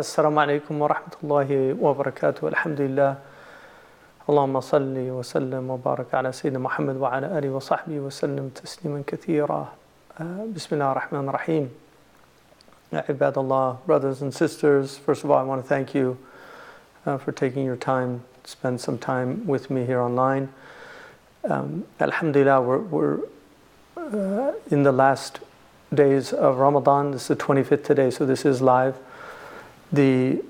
السلام عليكم ورحمة الله وبركاته الحمد لله اللهم صل وسلم وبارك على سيدنا محمد وعلى آله وصحبه وسلم تسليما كثيرا بسم الله الرحمن الرحيم عباد Allah, brothers and sisters, first of all, I want to thank you uh, for taking your time to spend some time with me here online. Um, Alhamdulillah, we're, we're uh, in the last days of Ramadan. This is the 25th today, so this is live. The,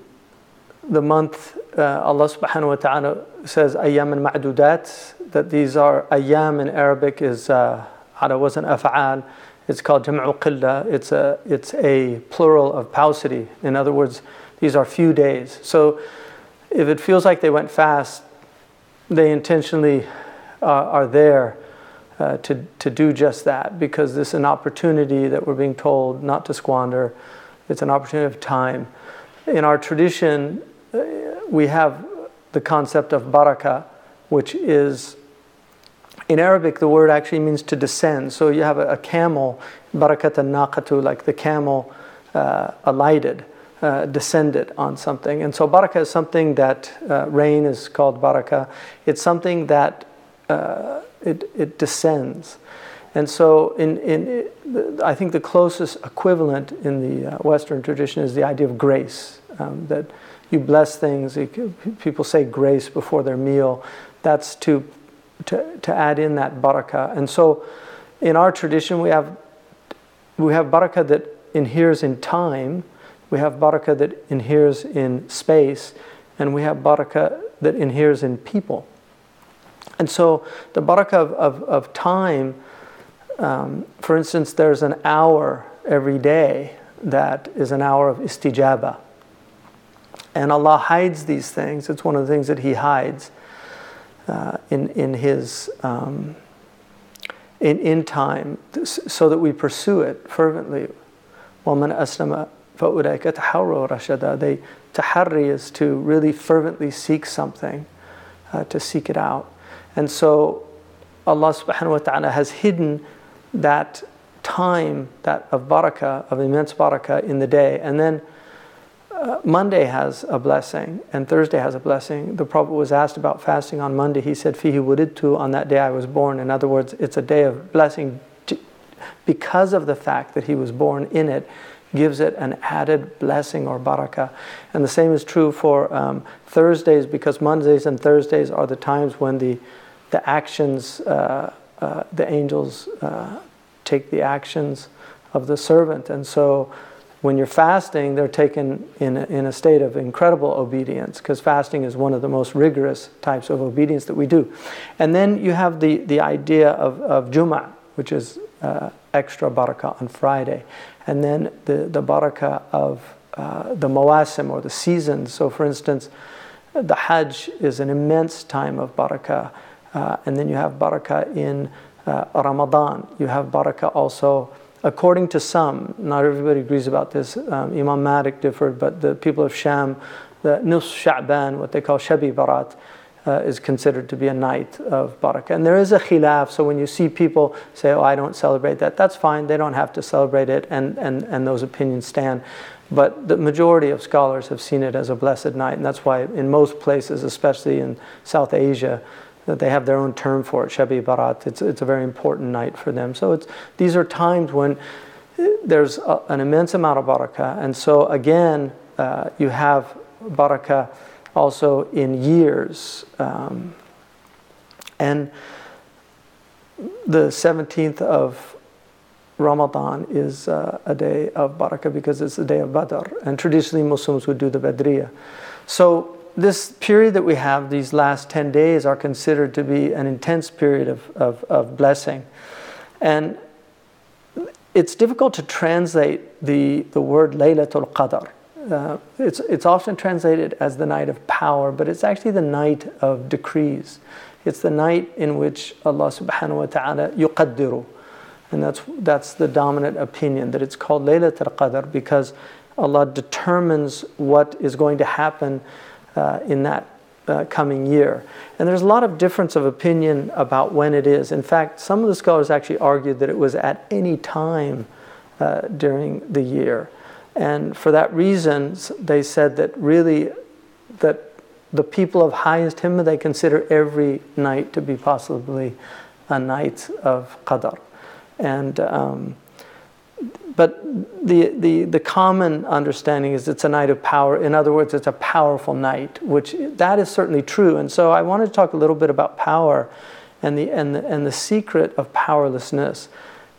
the month, uh, Allah subhanahu wa ta'ala says, Ayyam al ma'dudat, that these are ayyam in Arabic is uh, ala wazn af'al. It's called jam'u qilla. It's a, it's a plural of paucity. In other words, these are few days. So if it feels like they went fast, they intentionally uh, are there uh, to, to do just that because this is an opportunity that we're being told not to squander. It's an opportunity of time. In our tradition, uh, we have the concept of barakah, which is in Arabic, the word actually means to descend. So you have a, a camel, barakat al naqatu, like the camel uh, alighted, uh, descended on something. And so barakah is something that uh, rain is called barakah. It's something that uh, it, it descends. And so, in, in, I think the closest equivalent in the uh, Western tradition is the idea of grace um, that you bless things. People say grace before their meal. That's to to, to add in that barakah. And so in our tradition, we have, we have barakah that inheres in time, we have barakah that inheres in space, and we have barakah that inheres in people. And so the barakah of, of, of time, um, for instance, there's an hour every day that is an hour of istijaba. And Allah hides these things. It's one of the things that He hides uh, in, in his um, in, in time so that we pursue it fervently. وَمَنْ أَسْلَمَ فَأُولَٰئِكَ تَحَرُّوا رَشَدًا They, tahari is to really fervently seek something, uh, to seek it out. And so Allah subhanahu wa ta'ala has hidden that time that of barakah, of immense barakah in the day. And then uh, Monday has a blessing and Thursday has a blessing. The Prophet was asked about fasting on Monday. He said, Fihi wudidtu, on that day I was born. In other words, it's a day of blessing because of the fact that he was born in it gives it an added blessing or barakah. And the same is true for um, Thursdays because Mondays and Thursdays are the times when the, the actions, uh, uh, the angels uh, take the actions of the servant. And so when you're fasting, they're taken in a, in a state of incredible obedience because fasting is one of the most rigorous types of obedience that we do. And then you have the, the idea of, of Jum'ah, which is uh, extra barakah on Friday. And then the, the barakah of uh, the mawasim or the seasons. So, for instance, the Hajj is an immense time of barakah. Uh, and then you have barakah in uh, Ramadan. You have barakah also according to some, not everybody agrees about this, um, Imam Malik differed, but the people of Sham, the Nus Sha'ban, what they call Shabi Barat, uh, is considered to be a night of barakah. And there is a khilaf, so when you see people say, oh, I don't celebrate that, that's fine, they don't have to celebrate it, and, and, and those opinions stand. But the majority of scholars have seen it as a blessed night, and that's why in most places, especially in South Asia, that they have their own term for it, Shabi Barat. It's, it's a very important night for them. So it's, these are times when there's a, an immense amount of barakah. And so again, uh, you have barakah also in years. Um, and the 17th of Ramadan is uh, a day of barakah because it's the day of Badr. And traditionally, Muslims would do the Badriya. So this period that we have, these last 10 days, are considered to be an intense period of, of, of blessing. And it's difficult to translate the, the word Laylatul Qadr. Uh, it's, it's often translated as the night of power, but it's actually the night of decrees. It's the night in which Allah subhanahu wa ta'ala yuqaddiru. And that's, that's the dominant opinion, that it's called Laylatul Qadr because Allah determines what is going to happen uh, in that uh, coming year. And there's a lot of difference of opinion about when it is. In fact, some of the scholars actually argued that it was at any time uh, during the year. And for that reason, they said that really, that the people of highest himma, they consider every night to be possibly a night of qadr. And um, but the, the, the common understanding is it's a night of power. In other words, it's a powerful night, which that is certainly true. And so I wanted to talk a little bit about power and the, and the, and the secret of powerlessness.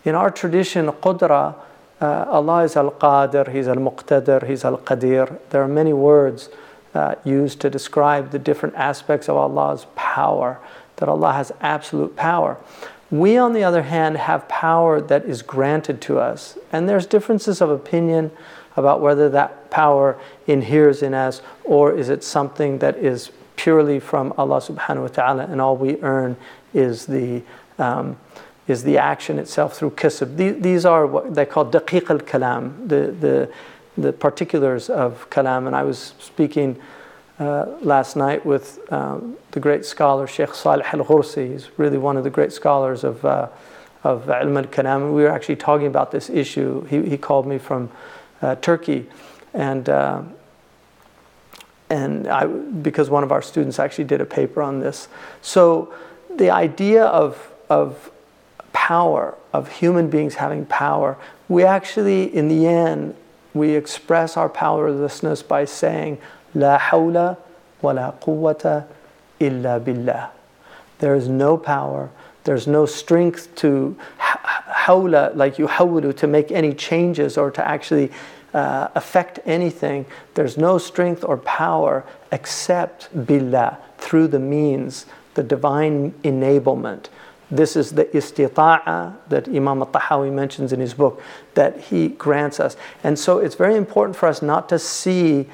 In our tradition, qudra, uh, Allah is Al Qadir, He's Al Muqtadir, He's Al Qadir. There are many words uh, used to describe the different aspects of Allah's power, that Allah has absolute power. We, on the other hand, have power that is granted to us, and there's differences of opinion about whether that power inheres in us or is it something that is purely from Allah subhanahu wa ta'ala and all we earn is the um, is the action itself through kisb. These are what they call daqiq al kalam, the, the, the particulars of kalam. And I was speaking uh, last night with um, the great scholar Sheikh Salih al Ghursi. He's really one of the great scholars of, uh, of ilm al kalam. We were actually talking about this issue. He, he called me from uh, Turkey. And, uh, and I, because one of our students actually did a paper on this. So the idea of, of power, of human beings having power, we actually, in the end, we express our powerlessness by saying, لا حول ولا قوة إلا بالله. There is no power, there's no strength to hawla, like you hawlu, to make any changes or to actually uh, affect anything. There's no strength or power except billah, through the means, the divine enablement. This is the istita'a that Imam al-Tahawi mentions in his book that he grants us. And so it's very important for us not to see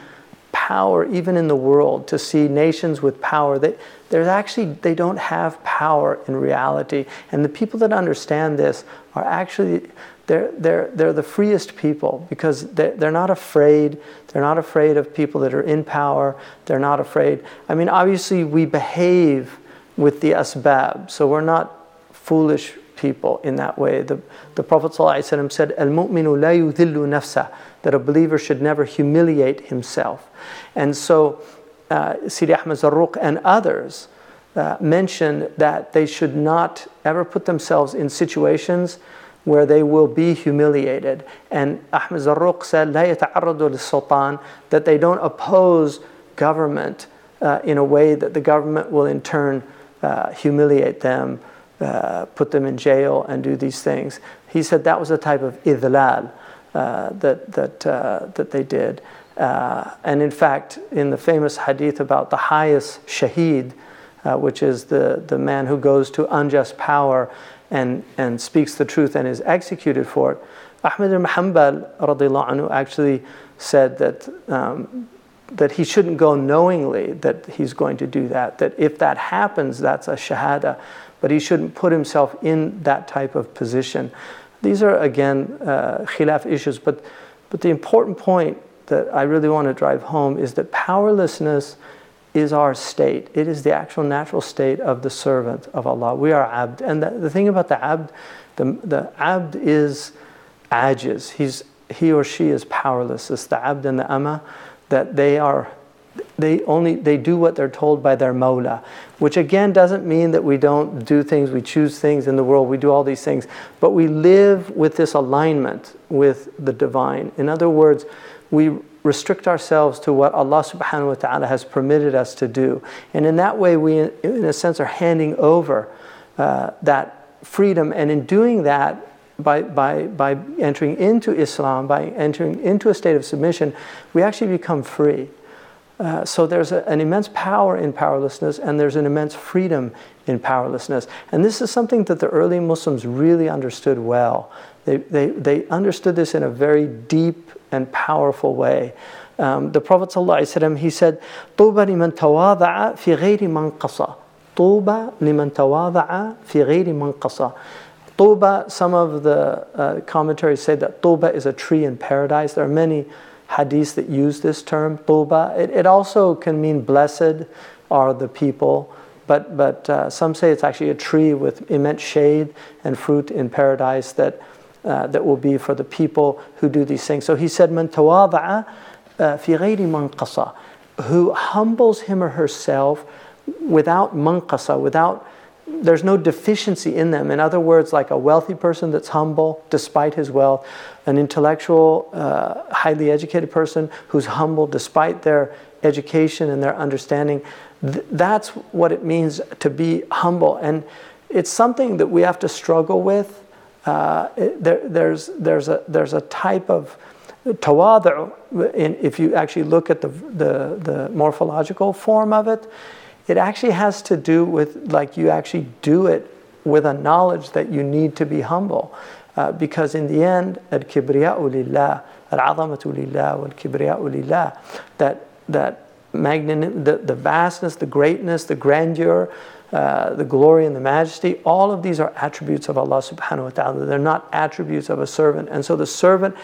power even in the world to see nations with power they there's actually they don't have power in reality. And the people that understand this are actually they're, they're, they're the freest people because they're, they're not afraid. They're not afraid of people that are in power. They're not afraid i mean obviously we behave with the asbab so we're not foolish people in that way. The, the Prophet said, Al mu'minu la yudhillu nafsa, that a believer should never humiliate himself. And so, uh, Sidi Ahmed Zarruq and others uh, mention that they should not ever put themselves in situations where they will be humiliated. And Ahmed Zarruq said, لا يتعرضوا للسلطان, that they don't oppose government uh, in a way that the government will in turn uh, humiliate them uh, put them in jail and do these things. He said that was a type of idlal uh, that, that, uh, that they did. Uh, and in fact, in the famous hadith about the highest shaheed, uh, which is the, the man who goes to unjust power and, and speaks the truth and is executed for it, Ahmed ibn Hanbal anhu, actually said that, um, that he shouldn't go knowingly that he's going to do that, that if that happens, that's a shahada but he shouldn't put himself in that type of position. These are, again, uh, khilaf issues, but, but the important point that I really want to drive home is that powerlessness is our state. It is the actual natural state of the servant of Allah. We are abd. And the, the thing about the abd, the, the abd is ajiz. He's, he or she is powerless. It's the abd and the amma that they are they only they do what they're told by their Mawla, which again doesn't mean that we don't do things, we choose things in the world, we do all these things, but we live with this alignment with the divine. In other words, we restrict ourselves to what Allah subhanahu wa ta'ala has permitted us to do. And in that way, we, in a sense, are handing over uh, that freedom. And in doing that, by, by, by entering into Islam, by entering into a state of submission, we actually become free. Uh, so there's a, an immense power in powerlessness and there's an immense freedom in powerlessness. And this is something that the early Muslims really understood well. They, they, they understood this in a very deep and powerful way. Um, the Prophet ﷺ, he said, طوبى لمن تواضع في غير منقصة. طوبى لمن تواضع في غير منقصة. Tuba, some of the uh, commentaries say that Tuba is a tree in paradise. There are many hadiths that use this term, tuba. It, it also can mean blessed are the people, but, but uh, some say it's actually a tree with immense shade and fruit in paradise that uh, that will be for the people who do these things. So he said, "Man tawada'a fi ghayri manqasa," who humbles him or herself without manqasa, without there's no deficiency in them. In other words, like a wealthy person that's humble despite his wealth, an intellectual, uh, highly educated person who's humble despite their education and their understanding. Th- that's what it means to be humble. And it's something that we have to struggle with. Uh, it, there, there's, there's, a, there's a type of tawadu, if you actually look at the, the, the morphological form of it, it actually has to do with like you actually do it with a knowledge that you need to be humble. Uh, because in the end, al-kibriya'u lillah, that, that magnin- the, the vastness, the greatness, the grandeur, uh, the glory and the majesty, all of these are attributes of Allah subhanahu wa ta'ala. They're not attributes of a servant. And so the servant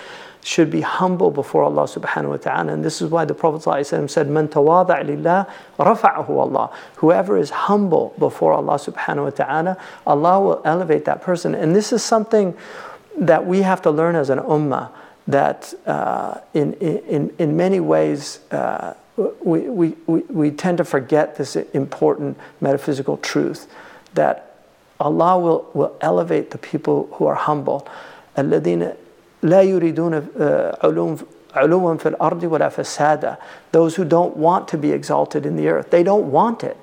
should be humble before Allah subhanahu wa ta'ala. And this is why the Prophet ﷺ said, Man tawada' lillah, rafa'ahu Allah. Whoever is humble before Allah subhanahu wa ta'ala, Allah will elevate that person. And this is something that we have to learn as an ummah, that uh, in, in, in many ways, uh, we, we, we, we tend to forget this important metaphysical truth that Allah will, will elevate the people who are humble. الذين لا يريدون علوم علوا في الأرض ولا فسادا those who don't want to be exalted in the earth they don't want it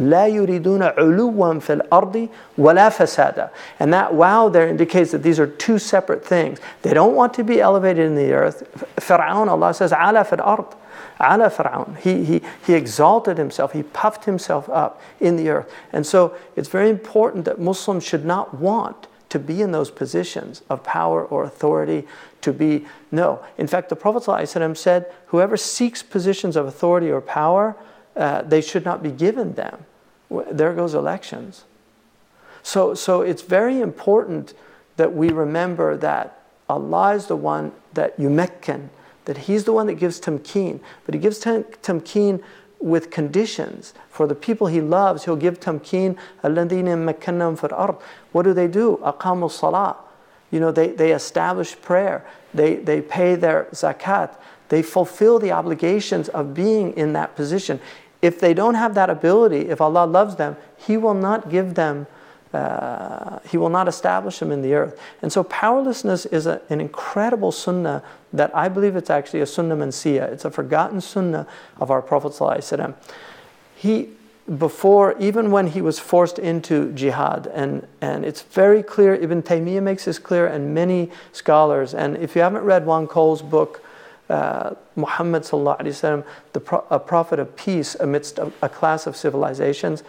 لا يريدون علوا في الأرض ولا فسادا and that wow there indicates that these are two separate things they don't want to be elevated in the earth فرعون Allah says على في الأرض على فرعون he, he, he exalted himself he puffed himself up in the earth and so it's very important that Muslims should not want to be in those positions of power or authority, to be, no. In fact, the Prophet ﷺ said, whoever seeks positions of authority or power, uh, they should not be given them. There goes elections. So, so it's very important that we remember that Allah is the one that yumekkin, that He's the one that gives tamkeen, but He gives tamkeen with conditions. For the people he loves, he'll give tamkeen, الَّذِينَ مَكَّنَّهُمْ فِي الْأَرْضِ What do they do? أَقَامُوا الصَّلَاةِ You know, they, they establish prayer. They, they pay their zakat. They fulfill the obligations of being in that position. If they don't have that ability, if Allah loves them, He will not give them uh, he will not establish them in the earth. And so powerlessness is a, an incredible sunnah that I believe it's actually a sunnah mansiya. It's a forgotten sunnah of our Prophet ﷺ. He, before, even when he was forced into jihad, and, and it's very clear, Ibn Taymiyyah makes this clear, and many scholars, and if you haven't read Wang Ko's book, uh, Muhammad وسلم, the pro- a prophet of peace amidst a, a class of civilizations,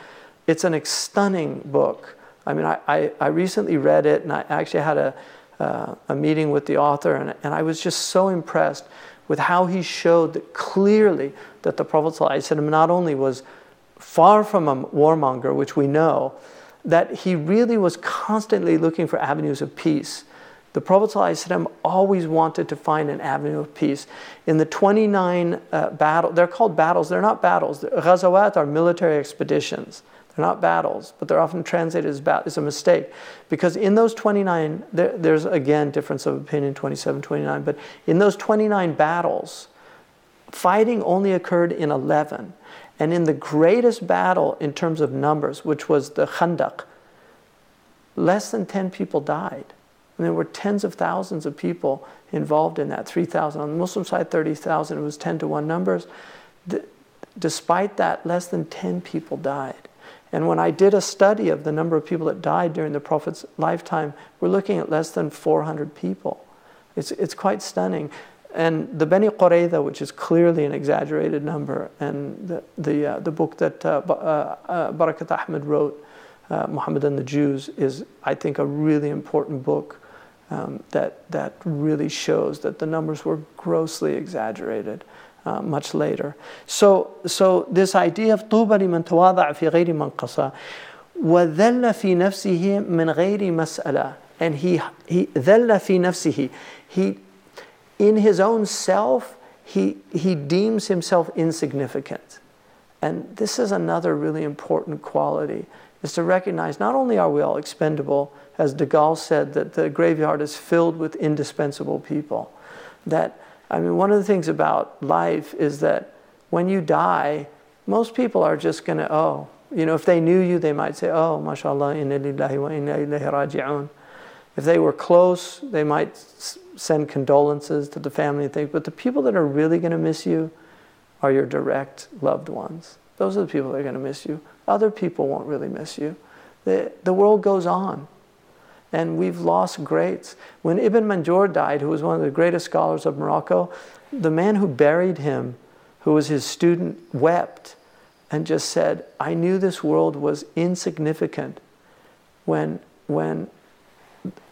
it's an stunning book I mean, I, I, I recently read it and I actually had a, uh, a meeting with the author, and, and I was just so impressed with how he showed that clearly that the Prophet ﷺ not only was far from a warmonger, which we know, that he really was constantly looking for avenues of peace. The Prophet ﷺ always wanted to find an avenue of peace. In the 29 uh, battles, they're called battles, they're not battles. Ghazawat are military expeditions. They're not battles, but they're often translated as battle. It's a mistake. Because in those 29, there, there's again difference of opinion 27, 29, but in those 29 battles, fighting only occurred in 11. And in the greatest battle in terms of numbers, which was the Khandaq, less than 10 people died. And there were tens of thousands of people involved in that 3,000. On the Muslim side, 30,000. It was 10 to 1 numbers. despite that, less than 10 people died. And when I did a study of the number of people that died during the Prophet's lifetime, we're looking at less than 400 people. It's, it's quite stunning. And the Beni Qurayza, which is clearly an exaggerated number, and the, the, uh, the book that uh, uh, uh, Barakat Ahmed wrote, uh, Muhammad and the Jews, is, I think, a really important book um, that, that really shows that the numbers were grossly exaggerated uh, much later. So, so this idea of طوبى لمن تواضع في غير منقصة وذل في نفسه من غير مسألة and he, he ذل في نفسه he in his own self he, he deems himself insignificant and this is another really important quality is to recognize not only are we all expendable, as de Gaulle said, that the graveyard is filled with indispensable people. That, I mean, one of the things about life is that when you die, most people are just going to, oh, you know, if they knew you, they might say, oh, mashallah, inna lillahi wa inna ilayhi raji'un. If they were close, they might send condolences to the family and things. But the people that are really going to miss you are your direct loved ones. Those are the people that are going to miss you. Other people won't really miss you. The, the world goes on. And we've lost greats. When Ibn Manjur died, who was one of the greatest scholars of Morocco, the man who buried him, who was his student, wept and just said, I knew this world was insignificant when, when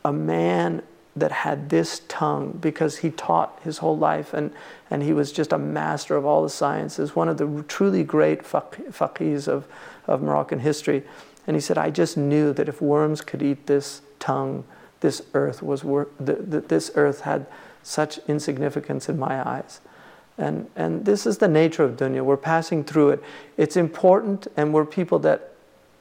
a man that had this tongue because he taught his whole life and, and he was just a master of all the sciences, one of the truly great faqihs of, of Moroccan history. And he said, I just knew that if worms could eat this tongue, this earth was wor- that this earth had such insignificance in my eyes. And, and this is the nature of dunya. We're passing through it. It's important, and we're people that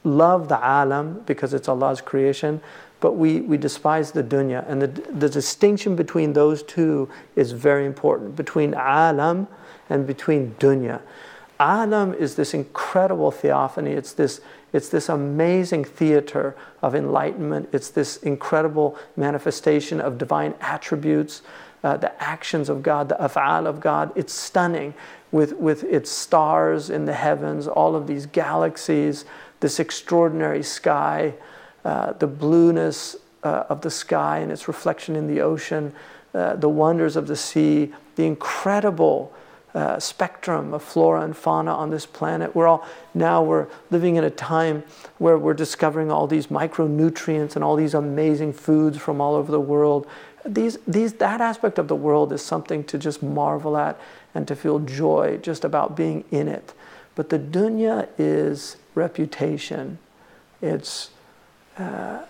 love the alam because it's Allah's creation, but we, we despise the dunya. And the, the distinction between those two is very important between alam and between dunya. Alam is this incredible theophany, it's this, it's this amazing theater of enlightenment, it's this incredible manifestation of divine attributes. Uh, the actions of God, the af'al of God. It's stunning with, with its stars in the heavens, all of these galaxies, this extraordinary sky. Uh, the blueness uh, of the sky and its reflection in the ocean, uh, the wonders of the sea, the incredible uh, spectrum of flora and fauna on this planet. We're all now we're living in a time where we're discovering all these micronutrients and all these amazing foods from all over the world. These, these, that aspect of the world is something to just marvel at and to feel joy just about being in it. But the dunya is reputation. It's uh,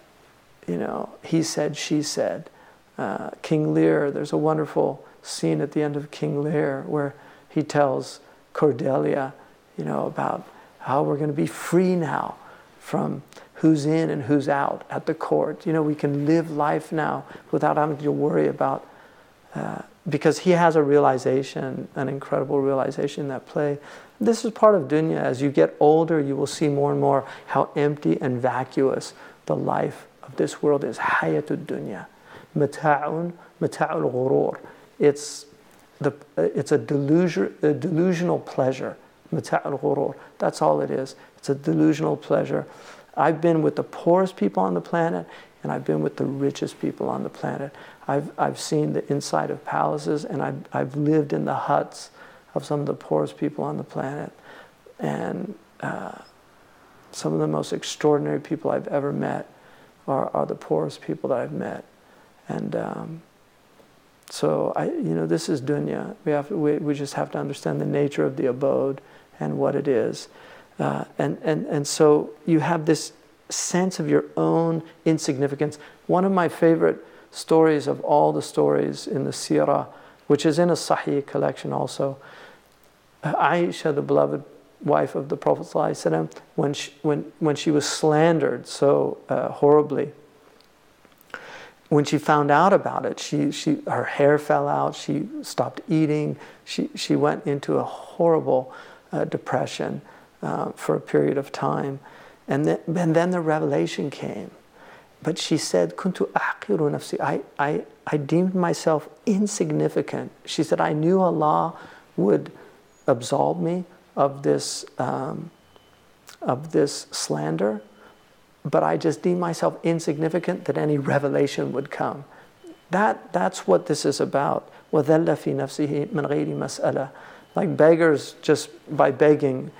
you know, he said, she said. Uh, King Lear, there's a wonderful scene at the end of King Lear where he tells Cordelia, you know, about how we're going to be free now from who's in and who's out at the court. You know, we can live life now without having to worry about, uh, because he has a realization, an incredible realization in that play. This is part of dunya. As you get older, you will see more and more how empty and vacuous the life of this world is hayatud dunya. Mata'un, mata'ul ghurur. It's, the, it's a, delusion, a delusional pleasure. Mata'ul ghurur. That's all it is. It's a delusional pleasure. I've been with the poorest people on the planet, and I've been with the richest people on the planet. I've, I've seen the inside of palaces, and I've, I've lived in the huts of some of the poorest people on the planet. And uh, some of the most extraordinary people I've ever met are, are the poorest people that I've met. And um, so, I, you know, this is dunya. We, have, we, we just have to understand the nature of the abode and what it is. Uh, and, and, and so you have this sense of your own insignificance. One of my favorite stories of all the stories in the Sirah, which is in a Sahih collection also, Aisha, the beloved wife of the Prophet when she, when, when she was slandered so uh, horribly, when she found out about it, she, she, her hair fell out, she stopped eating, she, she went into a horrible uh, depression uh, for a period of time. And then, and then the revelation came. But she said, Kuntu nafsi. I, I, I deemed myself insignificant. She said, I knew Allah would absolve me of this, um, of this slander, but I just deem myself insignificant that any revelation would come. That, that's what this is about. وَذَلَّ فِي نَفْسِهِ مِنْ غَيْرِ مَسْأَلَةٍ Like beggars just by begging,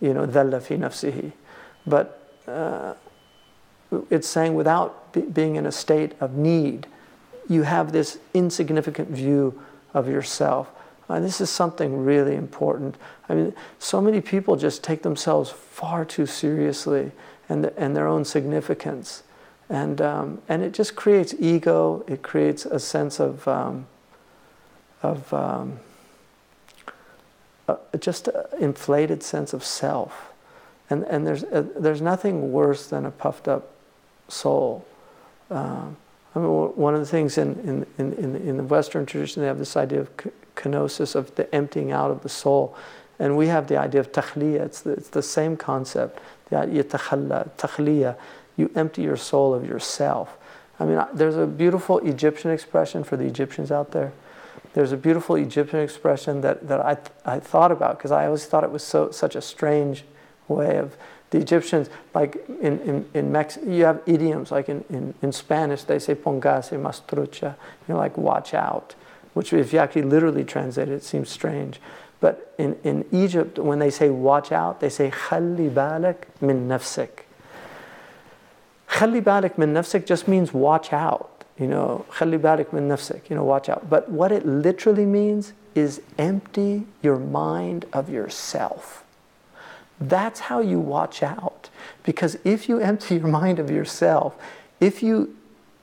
you know, ذَلَّ فِي نَفْسِهِ But uh, it's saying without be, being in a state of need, you have this insignificant view of yourself. and this is something really important. I mean, so many people just take themselves far too seriously and, and their own significance. And, um, and it just creates ego, it creates a sense of, um, of um, uh, just an inflated sense of self. And, and there's, uh, there's nothing worse than a puffed up soul. Um, I mean, one of the things in, in, in, in the Western tradition, they have this idea of kenosis, of the emptying out of the soul. And we have the idea of takhliya, it's the, it's the same concept. Takhliya, you empty your soul of yourself. I mean, there's a beautiful Egyptian expression for the Egyptians out there. There's a beautiful Egyptian expression that, that I, I thought about because I always thought it was so, such a strange way of the Egyptians, like in, in, in Mexico, you have idioms, like in, in, in Spanish, they say pongase mas trucha, you know, like watch out, which if you actually literally translate it, it seems strange. But in, in Egypt, when they say watch out, they say khalli balak min nafsik. Khalli balak min nafsik just means watch out. You know, khalli balak min nafsik, you know, watch out. But what it literally means is empty your mind of yourself. That's how you watch out. Because if you empty your mind of yourself, if you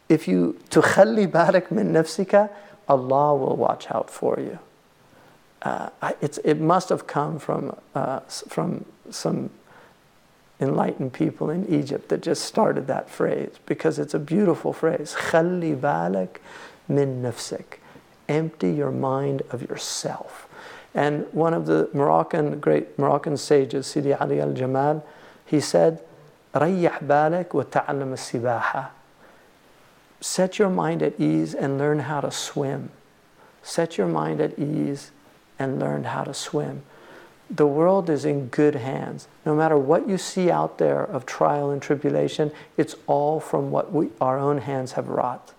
if you tukhalli balak min nafsika, Allah will watch out for you. Uh, it must have come from, uh, from some enlightened people in Egypt that just started that phrase because it's a beautiful phrase. Khalli balak min nafsik. Empty your mind of yourself. And one of the Moroccan, great Moroccan sages, Sidi Ali al Jamal, he said, ريح بالك وتعلم السباحة. Set your mind at ease and learn how to swim. Set your mind at ease and learn how to swim the world is in good hands. No matter what you see out there of trial and tribulation, it's all from what we, our own hands have wrought.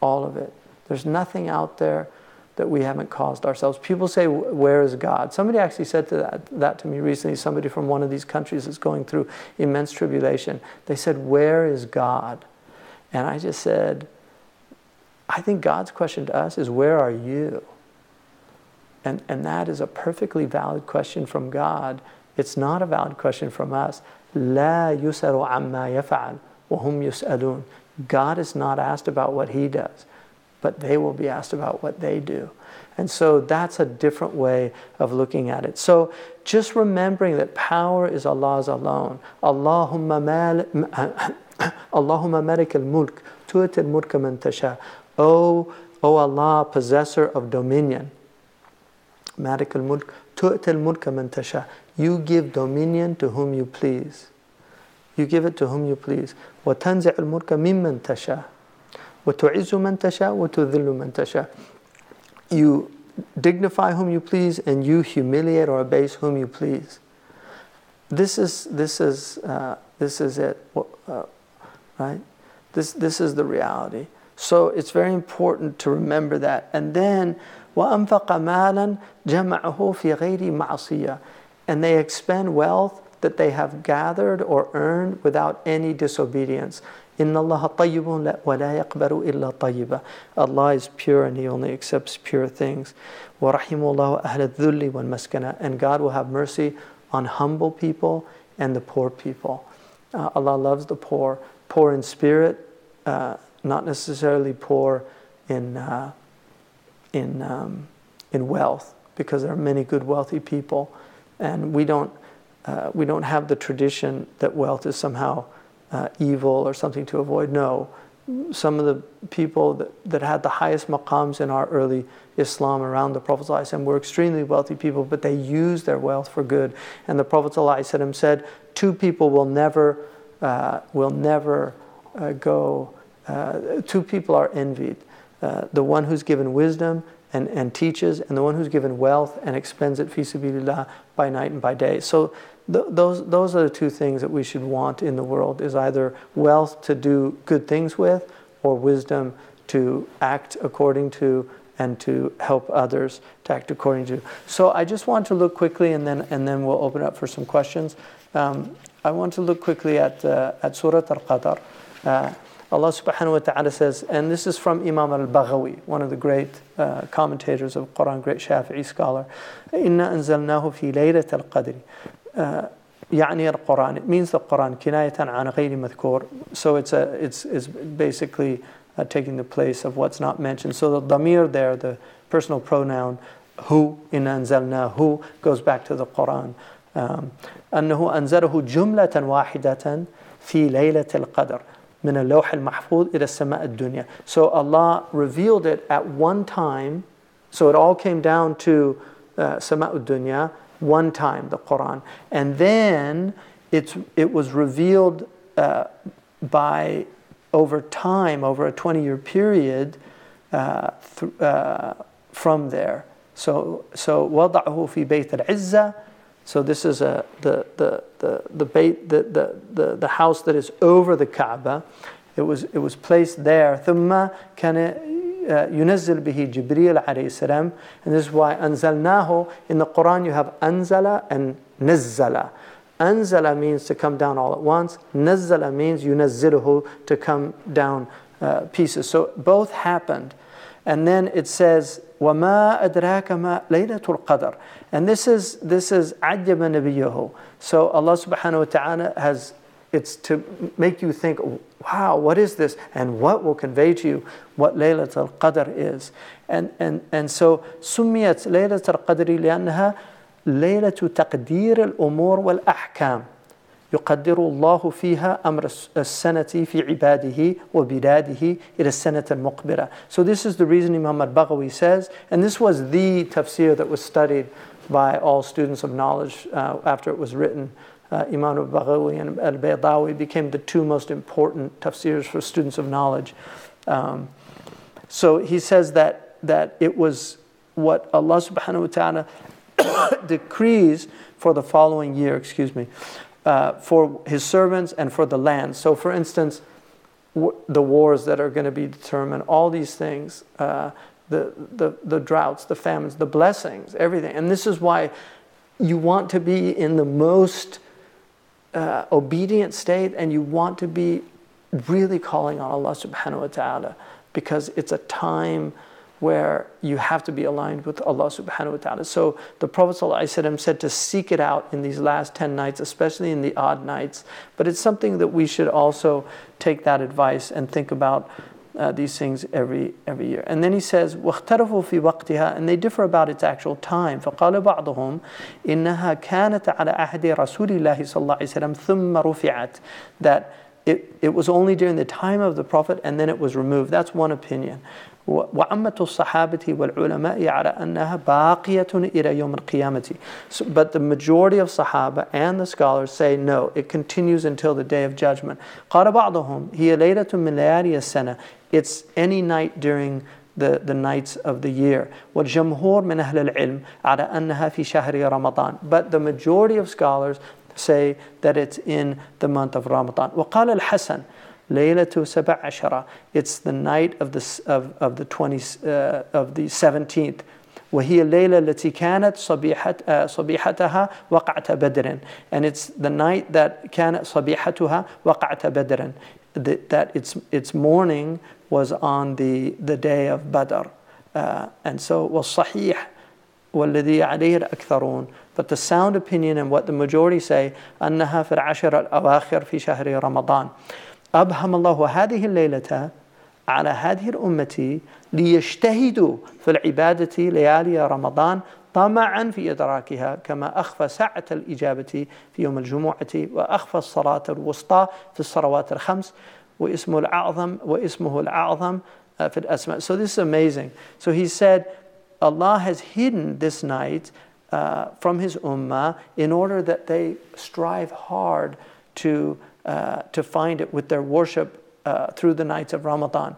All of it. There's nothing out there that we haven't caused ourselves. People say, Where is God? Somebody actually said to that, that to me recently, somebody from one of these countries is going through immense tribulation. They said, Where is God? And I just said, I think God's question to us is, Where are you? And, and that is a perfectly valid question from God. It's not a valid question from us. لا يسأل عما يفعل وهم يسألون. God is not asked about what he does, but they will be asked about what they do. And so that's a different way of looking at it. So just remembering that power is Allah's alone. Allahumma mal Allahumma malik al-mulk tu'ti al-mulka man tasha. O, o Allah, possessor of dominion. مالك الملك تؤتي الملك من تشاء you give dominion to whom you please you give it to whom you please وتنزع الملك ممن تشاء وتعز من تشاء وتذل من تشاء you dignify whom you please and you humiliate or abase whom you please this is this is uh, this is it uh, right this this is the reality so it's very important to remember that and then وأنفق مالا جمعه في غير معصية and they expend wealth that they have gathered or earned without any disobedience. إن الله طيب ولا يقبل إلا طيبا. Allah is pure and He only accepts pure things. ورحم الله أهل الذل والمسكنة. And God will have mercy on humble people and the poor people. Uh, Allah loves the poor, poor in spirit, uh, not necessarily poor in uh, in, um, in wealth because there are many good wealthy people, and we don't, uh, we don't have the tradition that wealth is somehow uh, evil or something to avoid. No, some of the people that, that had the highest maqams in our early Islam around the Prophet ﷺ were extremely wealthy people, but they used their wealth for good. And the Prophet ﷺ said, two people will never, uh, will never uh, go, uh, two people are envied. Uh, the one who's given wisdom and, and teaches, and the one who's given wealth and expends it by night and by day. So th- those, those are the two things that we should want in the world is either wealth to do good things with or wisdom to act according to and to help others to act according to. So I just want to look quickly and then, and then we'll open up for some questions. Um, I want to look quickly at, uh, at Surah Al-Qadr. Uh, Allah subhanahu wa ta'ala says, and this is from Imam al Baghawi, one of the great uh, commentators of Quran, great Shafi'i scholar. إِنَّا أَنزَلْنَاهُ فِي لَيْلَةِ الْقَدْرِ يعني القرآن it means the Quran كناية عن غير مذكور so it's a it's, it's basically uh, taking the place of what's not mentioned so the damir there the personal pronoun who in anzalna who goes back to the Quran um, أنه أنزله جملة واحدة في ليلة القدر من اللوح المحفوظ إلى السماء الدنيا. So Allah revealed it at one time. So it all came down to uh, Sama dunya one time, the Quran. And then it's, it was revealed uh, by over time, over a 20 year period uh, th- uh, from there. So, so وضعه في بيت العزة so this is a, the, the, the, the, bait, the, the, the, the house that is over the Kaaba. It was, it was placed there. ثم كان ينزل به جبريل عليه السلام. And this is why أنزلناه. In the Quran you have أنزل and نزل. أنزل means to come down all at once. نزل means ينزله to come down uh, pieces. So both happened. And then it says وما أدراك ما ليلة القدر and this is this is عجب نبيه so Allah subhanahu wa ta'ala has it's to make you think wow what is this and what will convey to you what ليلة القدر is and and and so سميت ليلة القدر لأنها ليلة تقدير الأمور والأحكام يقدر الله فيها أمر السنة في عباده وبلاده إلى السنة المقبلة. So this is the reason Imam al-Baghawi says, and this was the tafsir that was studied by all students of knowledge uh, after it was written. Uh, Imam al-Baghawi and al-Baydawi became the two most important tafsirs for students of knowledge. Um, so he says that, that it was what Allah subhanahu wa ta'ala decrees for the following year, excuse me, uh, for his servants and for the land. So, for instance, w- the wars that are going to be determined, all these things, uh, the, the, the droughts, the famines, the blessings, everything. And this is why you want to be in the most uh, obedient state and you want to be really calling on Allah subhanahu wa ta'ala because it's a time where you have to be aligned with Allah subhanahu wa ta'ala. So the Prophet ﷺ said to seek it out in these last 10 nights, especially in the odd nights. But it's something that we should also take that advice and think about uh, these things every every year. And then he says, واختلفوا في وقتها, and they differ about its actual time. فقال بعضهم إنها كانت على عهد رسول الله صلى الله عليه وسلم ثم رفعت. That it, it was only during the time of the Prophet and then it was removed. That's one opinion. وعمة الصحابة والعلماء على أنها باقية إلى يوم القيامة. So, but the majority of Sahaba and the scholars say no, it continues until the day of judgment. قال بعضهم هي ليلة من ليالي السنة. It's any night during the, the nights of the year. والجمهور من أهل العلم على أنها في شهر رمضان. But the majority of scholars say that it's in the month of Ramadan. وقال الحسن Laylatul Sab'a Ashara. It's the night of the, of, of the 20, uh, of the 17th. وهي الليلة التي كانت صبيحة صبيحتها وقعة بدر and it's the night that كانت صبيحتها وقعة بدر that its its morning was on the the day of Badr uh, and so والصحيح والذي عليه الأكثرون but the sound opinion and what the majority say أنها في العشر الأواخر في شهر رمضان أبهم الله هذه الليلة على هذه الأمة ليجتهدوا في العبادة ليالي رمضان طمعا في إدراكها كما أخفى ساعة الإجابة في يوم الجمعة وأخفى الصلاة الوسطى في الصلوات الخمس واسمه الأعظم واسمه الأعظم في الأسماء. So this is amazing. So he said Allah has hidden this night uh, from his ummah in order that they strive hard to uh, to find it with their worship uh, through the nights of Ramadan,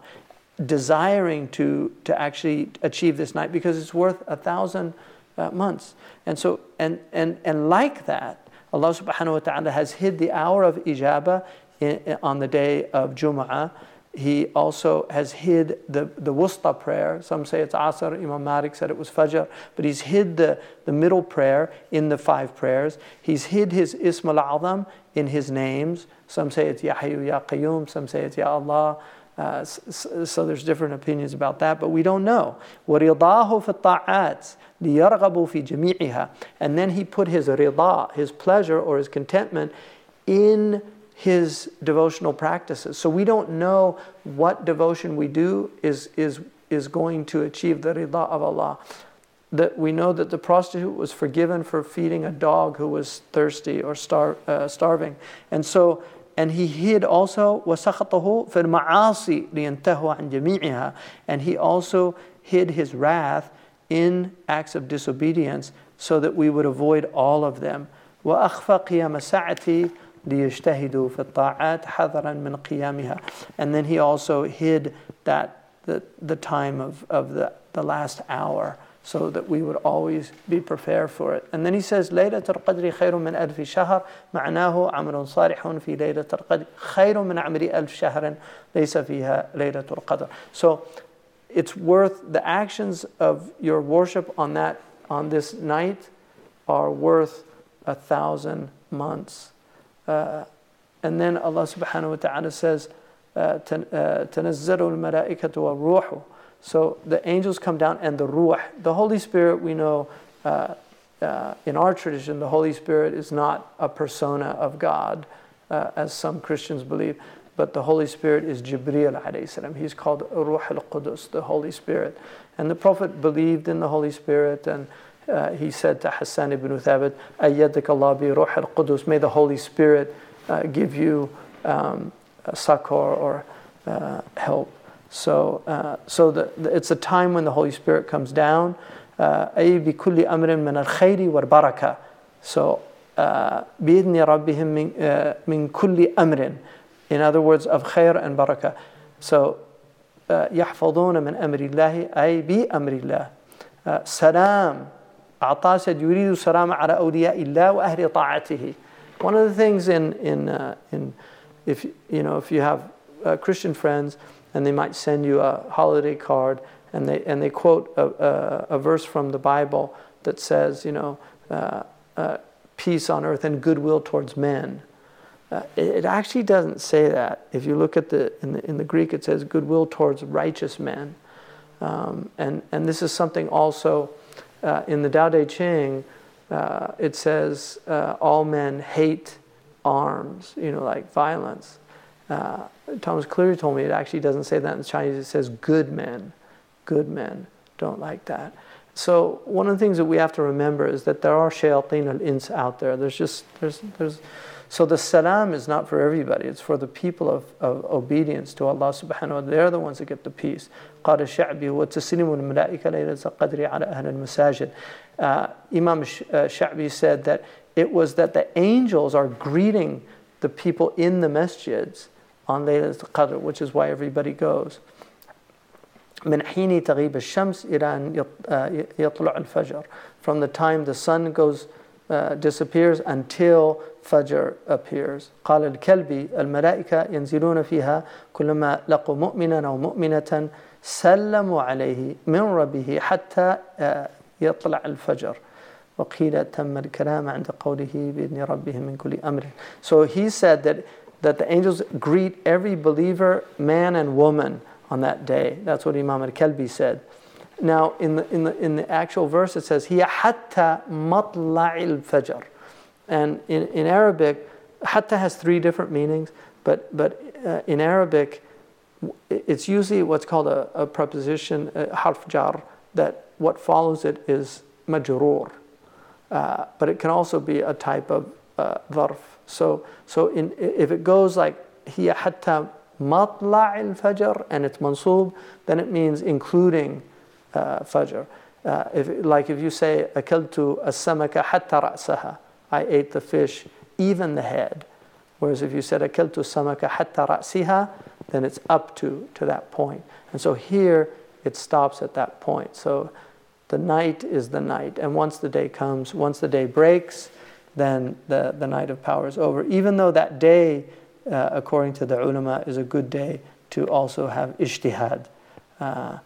desiring to, to actually achieve this night because it's worth a thousand uh, months. And so, and, and, and like that, Allah subhanahu wa ta'ala has hid the hour of ijabah in, in, on the day of Jum'ah. He also has hid the, the wusta prayer. Some say it's Asr, Imam Malik said it was Fajr, but he's hid the, the middle prayer in the five prayers. He's hid his Ism al-Azam in his names. Some say it's Ya Hayyu Ya Qayyum, some say it's Ya Allah. Uh, so, so, there's different opinions about that, but we don't know. وَرِضَاهُ فِي الطَّاعَاتِ لِيَرْغَبُوا فِي جَمِيعِهَا And then he put his rida, his pleasure or his contentment in his devotional practices. So we don't know what devotion we do is, is, is going to achieve the rida of Allah. that we know that the prostitute was forgiven for feeding a dog who was thirsty or star, uh, starving. And so, and he hid also وسخطه في المعاصي لينتهوا عن جميعها. And he also hid his wrath in acts of disobedience so that we would avoid all of them. وأخفى قيام ساعتي ليجتهدوا في الطاعات حذرا من قيامها. And then he also hid that the, the time of, of the, the last hour so that we would always be prepared for it. And then he says, ليلة القدر خير من ألف شهر معناه عمل صالح في ليلة القدر خير من عمل ألف شهر ليس فيها ليلة القدر. So it's worth the actions of your worship on that on this night are worth a thousand months. Uh, and then Allah subhanahu wa ta'ala says, تنزل الملائكة والروح so the angels come down and the ruh, the Holy Spirit, we know uh, uh, in our tradition, the Holy Spirit is not a persona of God, uh, as some Christians believe, but the Holy Spirit is Jibreel alayhi salam. He's called Ruh al-Qudus, the Holy Spirit. And the Prophet believed in the Holy Spirit and uh, he said to Hassan ibn Thabit, Ayyadak Allah bi Ruh al-Qudus, may the Holy Spirit uh, give you um, succor or uh, help. So, uh, so the, the, it's a time when the Holy Spirit comes down. أي بكل أمر من الخير والبركة. So, بإذن ربهم من, من كل أمر. In other words, of khair and barakah. So, يحفظون من أمر الله أي بأمر الله. سلام Atta said, يُرِيدُ salama ala awliya اللَّهِ wa طَاعَتِهِ. One of the things in, in, uh, in if, you know, if you have uh, Christian friends and they might send you a holiday card and they, and they quote a, a, a verse from the Bible that says, you know, uh, uh peace on earth and goodwill towards men. Uh, it, it, actually doesn't say that. If you look at the in the, in the Greek, it says goodwill towards righteous men, um, and and this is something also uh, in the Tao Te Ching, uh, it says uh, all men hate arms, you know, like violence. Uh, Thomas Cleary told me it actually doesn't say that in Chinese. It says good men. Good men don't like that. So one of the things that we have to remember is that there are shayateen al-ins out there. There's just there's there's so the salam is not for everybody. It's for the people of, of obedience to Allah subhanahu wa ta'ala. They're the ones that get the peace. قال الشعبي وتسلم الملائكة ليلة القدر على أهل المساجد. Uh, Imam uh, Sha'bi said that it was that the angels are greeting the people in the masjids on Laylatul Qadr, which is why everybody goes. من حين تغيب الشمس إلى أن يطلع الفجر. From the time the sun goes uh, disappears until Fajr appears. قال الكلبي الملائكة ينزلون فيها كلما لقوا مؤمنا أو مؤمنة سلموا عليه من ربه حتى يطلع الفجر. وقيل تم الكلام عند قوله بإذن ربهم من كل أمر. So he said that that the angels greet every believer, man and woman, on that day. That's what Imam al-Kalbi said. Now, in the, in the, in the actual verse, it says, هي حتى مطلع الفجر. And in, in Arabic, hatta has three different meanings, but, but uh, in Arabic, it's usually what's called a, a preposition, a harf jar, that what follows it is majrur. Uh, but it can also be a type of uh, dharf. So, so in, if it goes like هي حتى مطلع الفجر and it's mansub, then it means including uh, Fajr. Uh, if, like if you say, أكلت asamaka حتى saha," I ate the fish, even the head. Whereas if you said, أكلت السمك حتى siha," then it's up to, to that point. And so here, it stops at that point. So the night is the night. And once the day comes, once the day breaks, then the, the night of power is over. Even though that day, uh, according to the ulama, is a good day to also have ijtihad. Uh,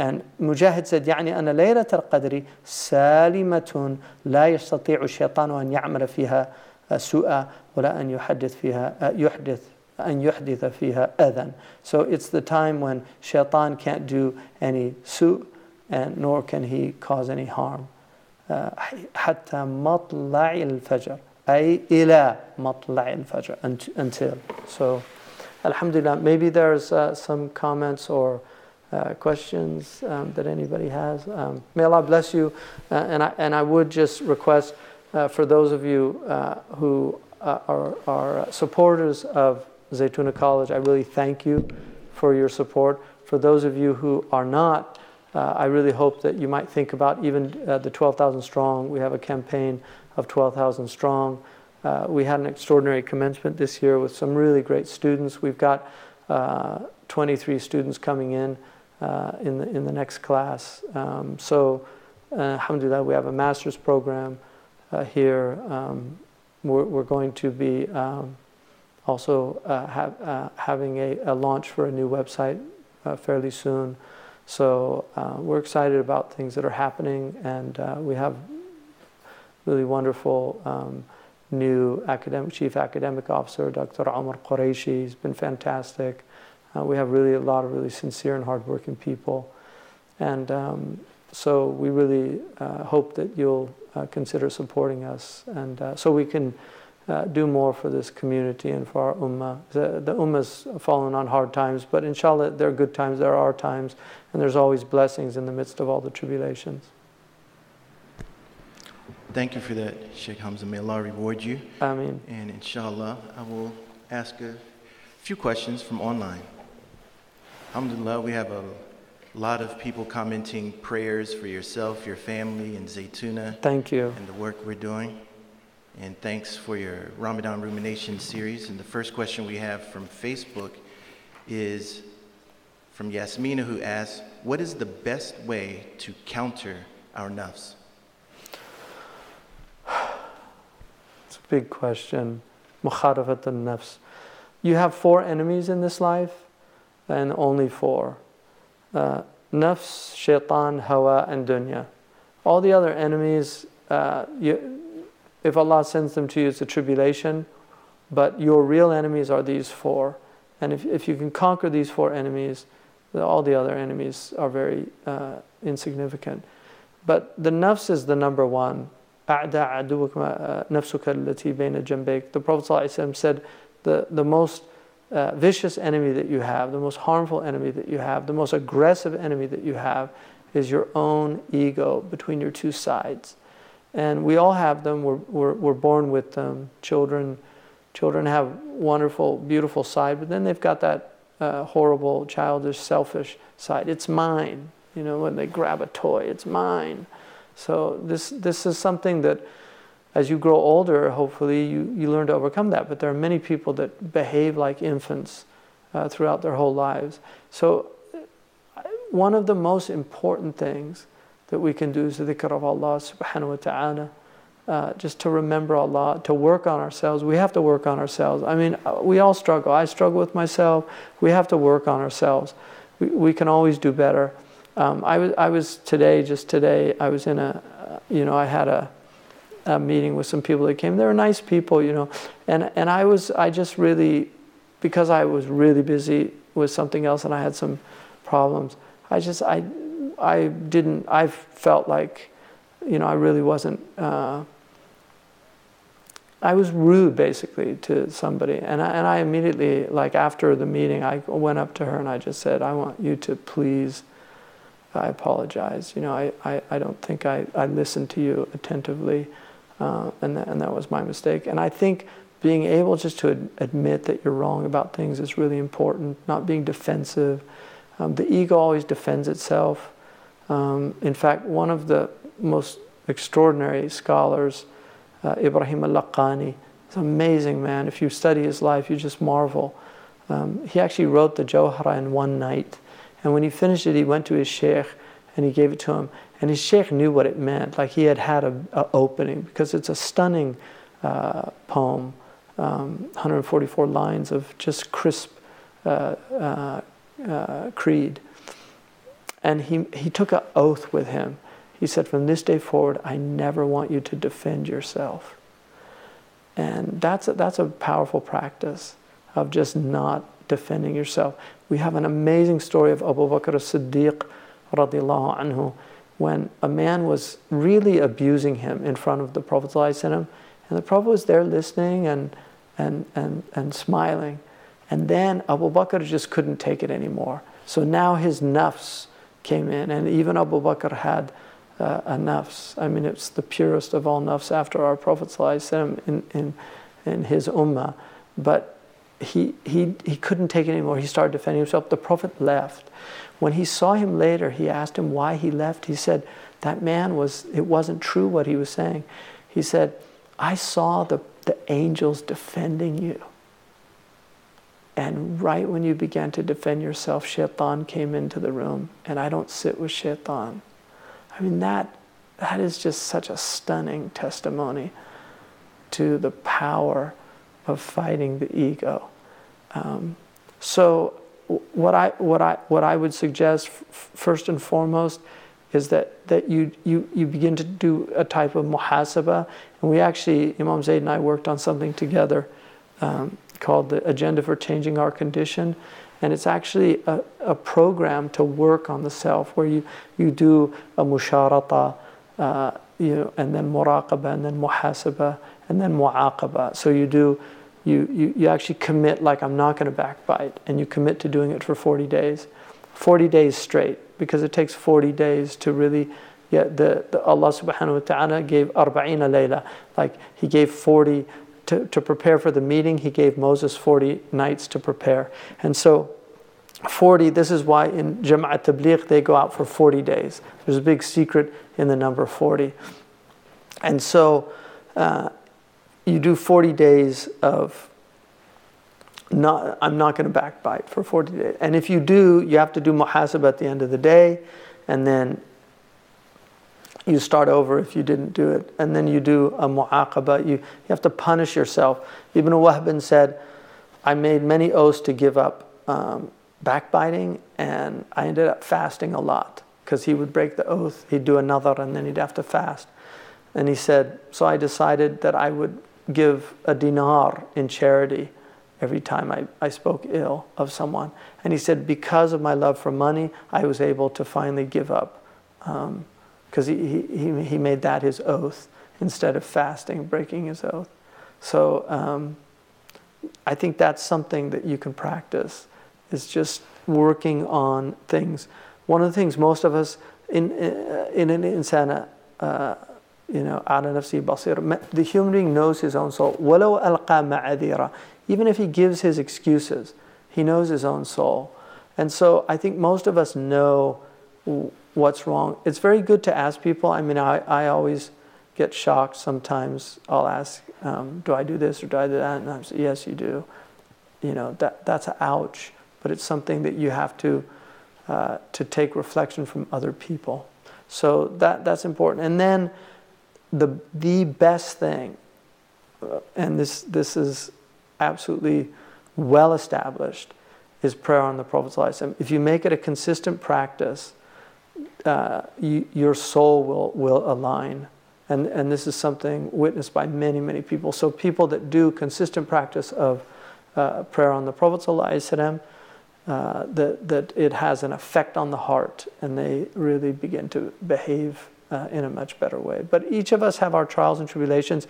and Mujahid said, يعني أن ليلة القدر سالمة لا يستطيع الشيطان أن يعمل فيها سوءا ولا أن يحدث فيها يحدث أن يحدث فيها أذى. So it's the time when shaitan can't do any su and nor can he cause any harm. حتى مطلع الفجر أي إلى مطلع الفجر until so Alhamdulillah maybe there's uh, some comments or uh, questions um, that anybody has. Um, may Allah bless you. Uh, and, I, and I would just request uh, for those of you uh, who uh, are, are supporters of Zaytuna College, I really thank you for your support. For those of you who are not, uh, I really hope that you might think about even the 12,000 strong. We have a campaign of 12,000 strong. we had an extraordinary commencement this year with some really great students. We've got 23 students coming in in, the, in the next class. Um, so, uh, alhamdulillah, we have a master's program uh, here. Um, we're, we're, going to be um, also uh, have, uh, having a, a, launch for a new website uh, fairly soon. So, we're excited about things that are happening, and we have really wonderful um, new academic chief academic officer, Dr. Omar Qureshi. He's been fantastic. Uh, we have really a lot of really sincere and hardworking people. And um, so we really uh, hope that you'll uh, consider supporting us and uh, so we can uh, do more for this community and for our ummah. The, the ummah's fallen on hard times, but inshallah, there are good times, there are times, and there's always blessings in the midst of all the tribulations. Thank you for that, Sheikh Hamza. May Allah reward you. Ameen. And inshallah, I will ask a few questions from online. Alhamdulillah, we have a lot of people commenting prayers for yourself, your family, and Zaytuna. Thank you. And the work we're doing. And thanks for your Ramadan Rumination series. And the first question we have from Facebook is from Yasmina, who asks, What is the best way to counter our nafs? It's a big question. Mukhalafat al nafs. You have four enemies in this life and only four uh, nafs, shaitan, hawa, and dunya. All the other enemies, uh, you, if Allah sends them to you, it's a tribulation, but your real enemies are these four. And if, if you can conquer these four enemies, all the other enemies are very uh, insignificant. But the nafs is the number one. Uh, the Prophet said the, the most uh, vicious enemy that you have, the most harmful enemy that you have, the most aggressive enemy that you have is your own ego between your two sides. And we all have them, we're, we're, we're born with them. Children, children have wonderful, beautiful side, but then they've got that uh, horrible, childish, selfish side. It's mine. You know, when they grab a toy, it's mine. So this, this is something that as you grow older, hopefully you, you learn to overcome that. But there are many people that behave like infants uh, throughout their whole lives. So, one of the most important things that we can do is the dhikr of Allah subhanahu wa ta'ala. Uh, just to remember Allah, to work on ourselves. We have to work on ourselves. I mean, uh, we all struggle. I struggle with myself. We have to work on ourselves. We, we can always do better. Um, I, was, I was today, just today, I was in a, uh, you know, I had a, a meeting with some people that came. They were nice people, you know, and and I was I just really because I was really busy with something else and I had some problems. I just I I didn't I felt like you know I really wasn't. Uh, I was rude basically to somebody, and I, and I immediately like after the meeting I went up to her and I just said I want you to please. I apologize. You know, I, I, I don't think I, I listened to you attentively. Uh, and, that, and that was my mistake. And I think being able just to ad- admit that you're wrong about things is really important, not being defensive. Um, the ego always defends itself. Um, in fact, one of the most extraordinary scholars, uh, Ibrahim al-Laqani, is an amazing man. If you study his life, you just marvel. Um, he actually wrote the Jawhara in one night. And when he finished it, he went to his sheikh and he gave it to him. And his sheikh knew what it meant, like he had had a, a opening, because it's a stunning uh, poem, um, 144 lines of just crisp uh, uh, uh, creed. And he, he took an oath with him. He said, From this day forward, I never want you to defend yourself. And that's a, that's a powerful practice of just not defending yourself. We have an amazing story of Abu Bakr as Siddiq, radiallahu anhu, when a man was really abusing him in front of the Prophet and the Prophet was there listening and, and, and, and smiling. And then Abu Bakr just couldn't take it anymore. So now his nafs came in, and even Abu Bakr had uh, a nafs. I mean, it's the purest of all nafs after our Prophet ﷺ in, in, in his ummah. But he, he, he couldn't take it anymore. He started defending himself. The Prophet left. When he saw him later, he asked him why he left. He said, That man was, it wasn't true what he was saying. He said, I saw the, the angels defending you. And right when you began to defend yourself, Shaitan came into the room, and I don't sit with Shaitan. I mean, that, that is just such a stunning testimony to the power of fighting the ego. Um, so, what I, what, I, what I would suggest f- first and foremost is that, that you, you, you begin to do a type of muhasaba. And we actually, Imam Zaid and I worked on something together um, called the Agenda for Changing Our Condition. And it's actually a, a program to work on the self where you, you do a musharata, uh, you know, and then muraqaba, and then muhasaba, and then mu'aqaba. So you do, you, you, you actually commit, like, I'm not going to backbite, and you commit to doing it for 40 days. 40 days straight because it takes 40 days to really yeah the, the Allah subhanahu wa ta'ala gave arba'ina layla. Like he gave 40 to, to prepare for the meeting. He gave Moses 40 nights to prepare. And so 40 this is why in Jama'at Tabligh they go out for 40 days. There's a big secret in the number 40 and so uh, you do 40 days of not, I'm not going to backbite for 40 days. And if you do, you have to do muhasab at the end of the day, and then you start over if you didn't do it. And then you do a mu'aqaba. You, you have to punish yourself. Ibn Wahbin said, I made many oaths to give up um, backbiting, and I ended up fasting a lot because he would break the oath, he'd do another, and then he'd have to fast. And he said, So I decided that I would give a dinar in charity every time I, I spoke ill of someone. And he said, because of my love for money, I was able to finally give up. Because um, he, he, he made that his oath instead of fasting, breaking his oath. So um, I think that's something that you can practice, is just working on things. One of the things most of us in, in an insana, uh, you know, على نفسه بصير. The human being knows his own soul. ولو ألقى معذرة even if he gives his excuses, he knows his own soul. And so I think most of us know what's wrong. It's very good to ask people. I mean, I, I always get shocked sometimes. I'll ask, um, do I do this or do I do that? And I say, yes, you do. You know, that, that's an ouch, but it's something that you have to, uh, to take reflection from other people. So that, that's important. And then the, the best thing, uh, and this, this is absolutely well established is prayer on the Prophet. If you make it a consistent practice, uh, you, your soul will, will align. And, and this is something witnessed by many, many people. So, people that do consistent practice of uh, prayer on the Prophet, uh, that, that it has an effect on the heart and they really begin to behave uh, in a much better way. But each of us have our trials and tribulations.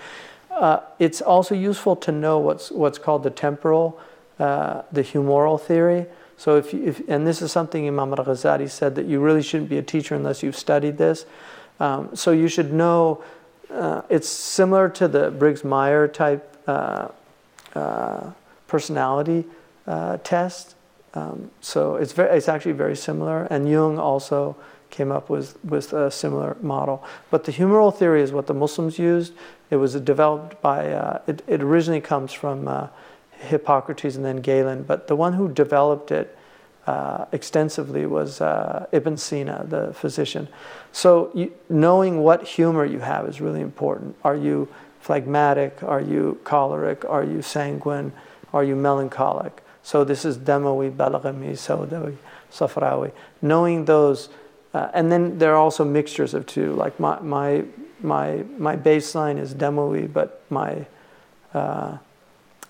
Uh, it's also useful to know what's, what's called the temporal, uh, the humoral theory. So if, you, if, and this is something Imam al-Ghazali said that you really shouldn't be a teacher unless you've studied this. Um, so you should know, uh, it's similar to the Briggs-Meyer type uh, uh, personality test. Um, so it's, very, it's actually very similar. And Jung also came up with, with a similar model. But the humoral theory is what the Muslims used. It was developed by, uh, it, it, originally comes from uh, Hippocrates and then Galen, but the one who developed it uh, extensively was uh, Ibn Sina, the physician. So you, knowing what humor you have is really important. Are you phlegmatic? Are you choleric? Are you sanguine? Are you melancholic? So this is Damawi, Balagami, Saudawi, Safrawi. Knowing those uh, and then there are also mixtures of two. Like my my my my baseline is damawi, but my uh,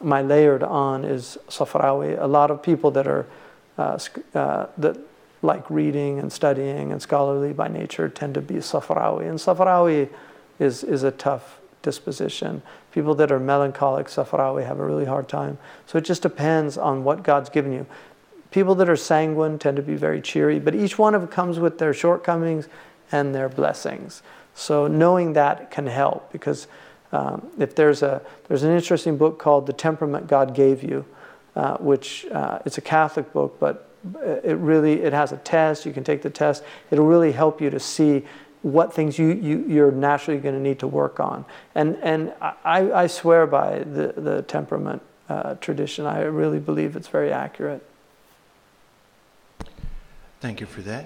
my layered on is safrawi. A lot of people that are uh, uh, that like reading and studying and scholarly by nature tend to be safrawi, and safrawi is is a tough disposition. People that are melancholic safrawi have a really hard time. So it just depends on what God's given you people that are sanguine tend to be very cheery, but each one of them comes with their shortcomings and their blessings. So knowing that can help because um, if there's a there's an interesting book called The Temperament God Gave You, uh, which uh, it's a Catholic book, but it really it has a test. You can take the test. It'll really help you to see what things you, you you're naturally going to need to work on. And and I, I swear by the the temperament uh, tradition. I really believe it's very accurate. Thank you for that.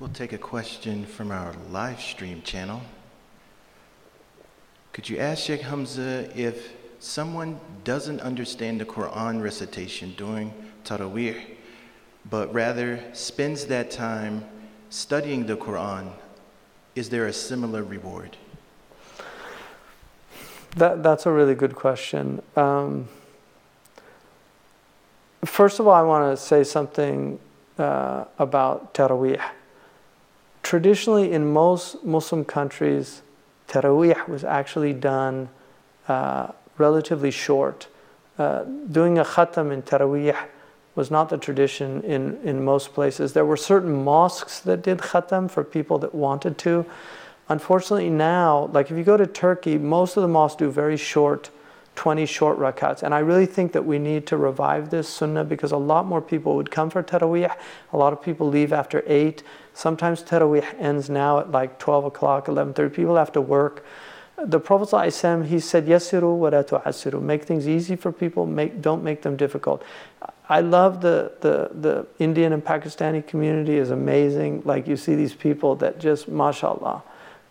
We'll take a question from our live stream channel. Could you ask Sheikh Hamza if someone doesn't understand the Quran recitation during Taraweeh, but rather spends that time studying the Quran, is there a similar reward? That, that's a really good question. Um, first of all, I want to say something uh, about Taraweeh. Traditionally, in most Muslim countries, Taraweeh was actually done uh, relatively short. Uh, doing a khatam in Taraweeh was not the tradition in, in most places. There were certain mosques that did khatam for people that wanted to. Unfortunately, now, like if you go to Turkey, most of the mosques do very short, 20 short rakats. And I really think that we need to revive this sunnah because a lot more people would come for Taraweeh. A lot of people leave after 8. Sometimes Taraweeh ends now at like 12 o'clock, 11.30. People have to work the Prophet ﷺ, he said, Yasiru wa tu'asiru. Make things easy for people, make, don't make them difficult. I love the, the, the Indian and Pakistani community is amazing. Like you see these people that just, mashallah,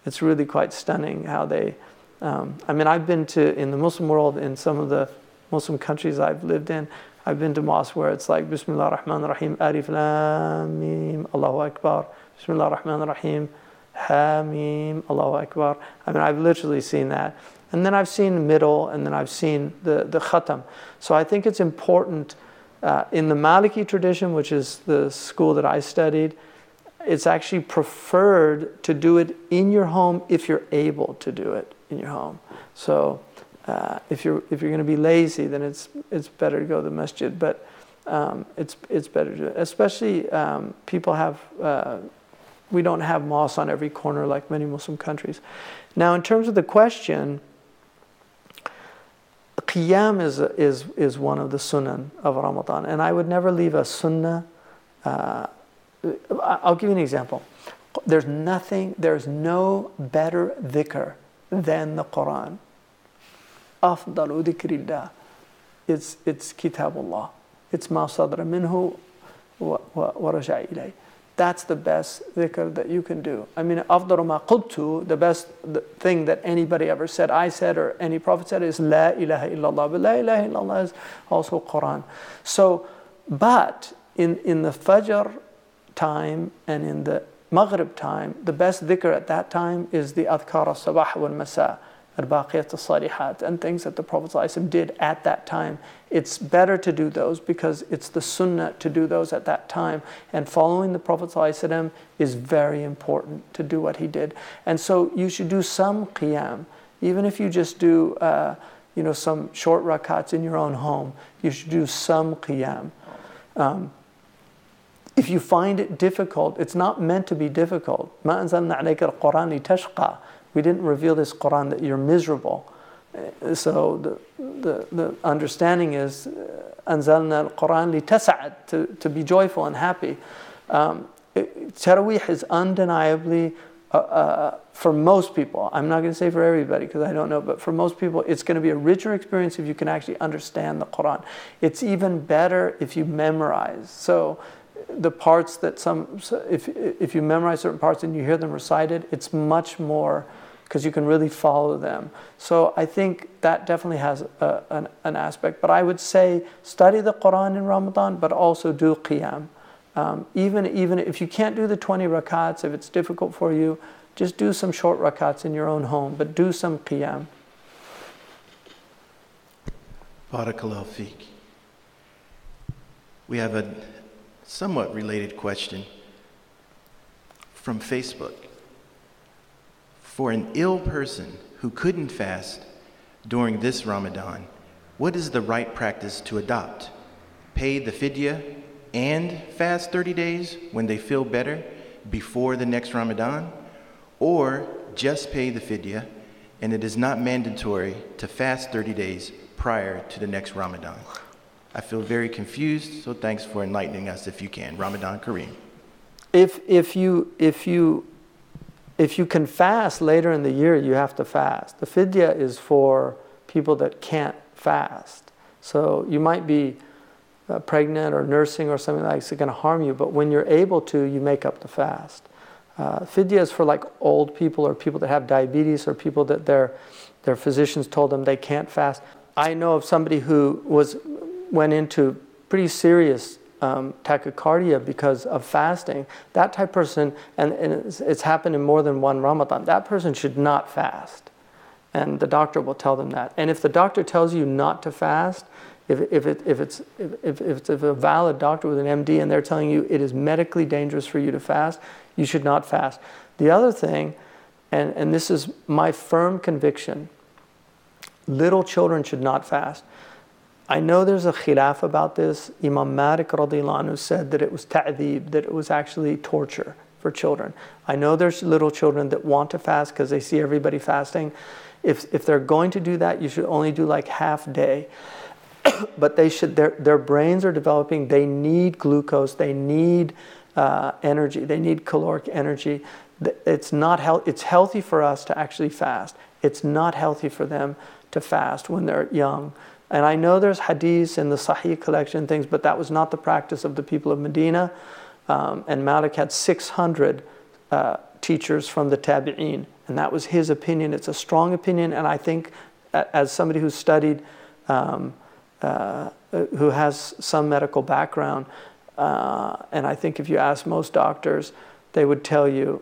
it's really quite stunning how they, um, I mean, I've been to, in the Muslim world, in some of the Muslim countries I've lived in, I've been to mosques where it's like, Bismillah ar-Rahman ar-Rahim, Alif Lam Mim, Allahu Akbar, Bismillah ar-Rahman ar-Rahim, Hamim, Allahu Akbar. I mean, I've literally seen that. And then I've seen middle, and then I've seen the, the khatam. So I think it's important uh, in the Maliki tradition, which is the school that I studied, it's actually preferred to do it in your home if you're able to do it in your home. So uh, if you're if you're going to be lazy, then it's it's better to go to the masjid. But um, it's it's better to. Especially um, people have uh, we don't have mosques on every corner like many Muslim countries. Now, in terms of the question, Qiyam is, is, is one of the sunan of Ramadan, and I would never leave a sunnah. Uh, I'll give you an example. There's nothing, there's no better dhikr than the Quran. أفضل ذكر الله it's, it's كتاب الله it's ما صدر منه ورجع إليه that's the best dhikr that you can do. I mean, afdal ma qultu, the best thing that anybody ever said, I said, or any prophet said, is la ilaha illallah. But la ilaha illallah is also Quran. So, but in, in the fajr time and in the Maghrib time, the best dhikr at that time is the Adhkar al-Sabah wal-Masa al-Baqiyat al-Salihat and things that the Prophet did at that time. It's better to do those because it's the sunnah to do those at that time. And following the Prophet is very important to do what he did. And so you should do some qiyam. Even if you just do uh, you know, some short rakats in your own home, you should do some qiyam. Um, if you find it difficult, it's not meant to be difficult. ما أنزلنا عليك القرآن لتشقى we didn't reveal this Quran that you're miserable. Uh, so the, the, the understanding is أنزلنا القرآن لتسعد to, to be joyful and happy. Um, Taraweeh is undeniably uh, uh, for most people, I'm not going to say for everybody because I don't know, but for most people, it's going to be a richer experience if you can actually understand the Quran. It's even better if you memorize. So the parts that some, if, if you memorize certain parts and you hear them recited, it's much more because you can really follow them. So I think that definitely has a, an, an, aspect. But I would say study the Quran in Ramadan, but also do Qiyam. Um, even, even if you can't do the 20 rakats, if it's difficult for you, just do some short rakats in your own home, but do some Qiyam. Barakallahu fik. We have a somewhat related question from Facebook. For an ill person who couldn't fast during this Ramadan, what is the right practice to adopt? pay the fidya and fast 30 days when they feel better before the next Ramadan, or just pay the fidya and it is not mandatory to fast 30 days prior to the next Ramadan. I feel very confused, so thanks for enlightening us if you can. Ramadan Kareem. If, if, you, if, you, if you can fast later in the year, you have to fast. The fidya is for people that can't fast. So you might be uh, pregnant or nursing or something like that's going to harm you, but when you're able to, you make up the fast. Uh, fidya is for like old people or people that have diabetes or people that their, their physicians told them they can't fast. I know of somebody who was, went into pretty serious um, tachycardia because of fasting. That type person, and, and it's, it's happened in more than one Ramadan, that person should not fast. And the doctor will tell them that. And if the doctor tells you not to fast, if, if, it, if, it's, if, if, it's a valid doctor with an MD and they're telling you it is medically dangerous for you to fast, you should not fast. The other thing, and, and this is my firm conviction, little children should not fast. I know there's a khilaf about this. Imam Malik anhu said that it was ta'deeb, that it was actually torture for children. I know there's little children that want to fast because they see everybody fasting. If, if they're going to do that, you should only do like half day. but they should, their, their brains are developing, they need glucose, they need uh, energy. They need caloric energy. It's not health. It's healthy for us to actually fast. It's not healthy for them to fast when they're young. And I know there's hadiths in the Sahih collection things, but that was not the practice of the people of Medina. Um, and Malik had 600 uh, teachers from the Tabi'een, and that was his opinion. It's a strong opinion, and I think, as somebody who studied, um, uh, who has some medical background, uh, and I think if you ask most doctors, they would tell you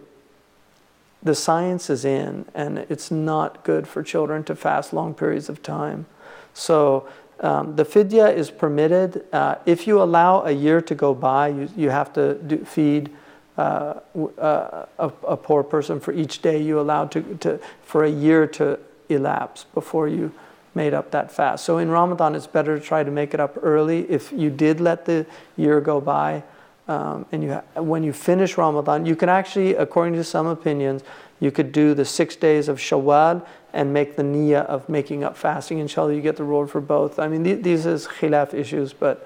the science is in, and it's not good for children to fast long periods of time. So um, the fidya is permitted. Uh, if you allow a year to go by, you, you have to do, feed uh, uh, a, a, poor person for each day you allow to, to, for a year to elapse before you made up that fast. So in Ramadan, it's better to try to make it up early. If you did let the year go by, um, and you, when you finish Ramadan, you can actually, according to some opinions, you could do the six days of Shawwal and make the niyyah of making up fasting. Inshallah, you get the reward for both. I mean, th- these is khilaf issues, but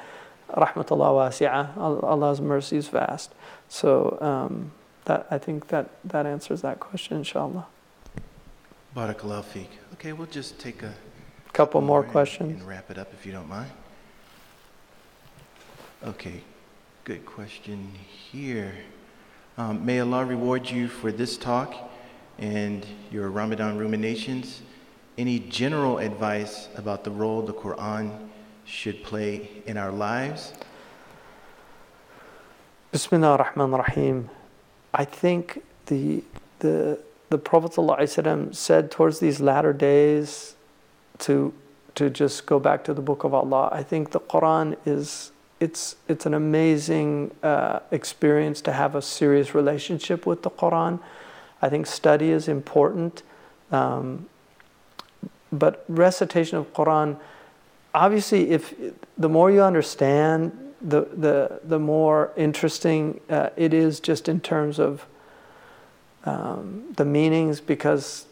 rahmatullah wasi'ah, Allah's mercy is vast. So um, that I think that that answers that question, inshallah. Barakallah fik. Okay, we'll just take a Couple more questions. And wrap it up if you don't mind. Okay, good question here. Um, may Allah reward you for this talk and your Ramadan ruminations. Any general advice about the role the Quran should play in our lives? Bismillah ar-Rahman ar-Rahim. I think the, the, the Prophet ﷺ said towards these latter days, to to just go back to the book of Allah. I think the Quran is it's it's an amazing uh, experience to have a serious relationship with the Quran. I think study is important, um, but recitation of Quran, obviously, if the more you understand, the the the more interesting uh, it is, just in terms of um, the meanings. Because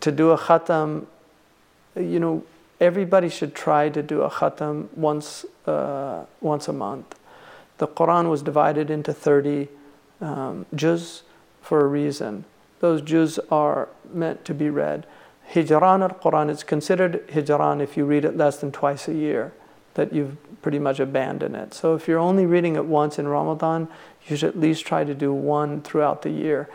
to do a khatam you know, everybody should try to do a khatam once, uh, once a month. The Quran was divided into 30 um, juz for a reason. Those juz are meant to be read. Hijran al Quran it's considered hijran if you read it less than twice a year, that you've pretty much abandoned it. So if you're only reading it once in Ramadan, you should at least try to do one throughout the year.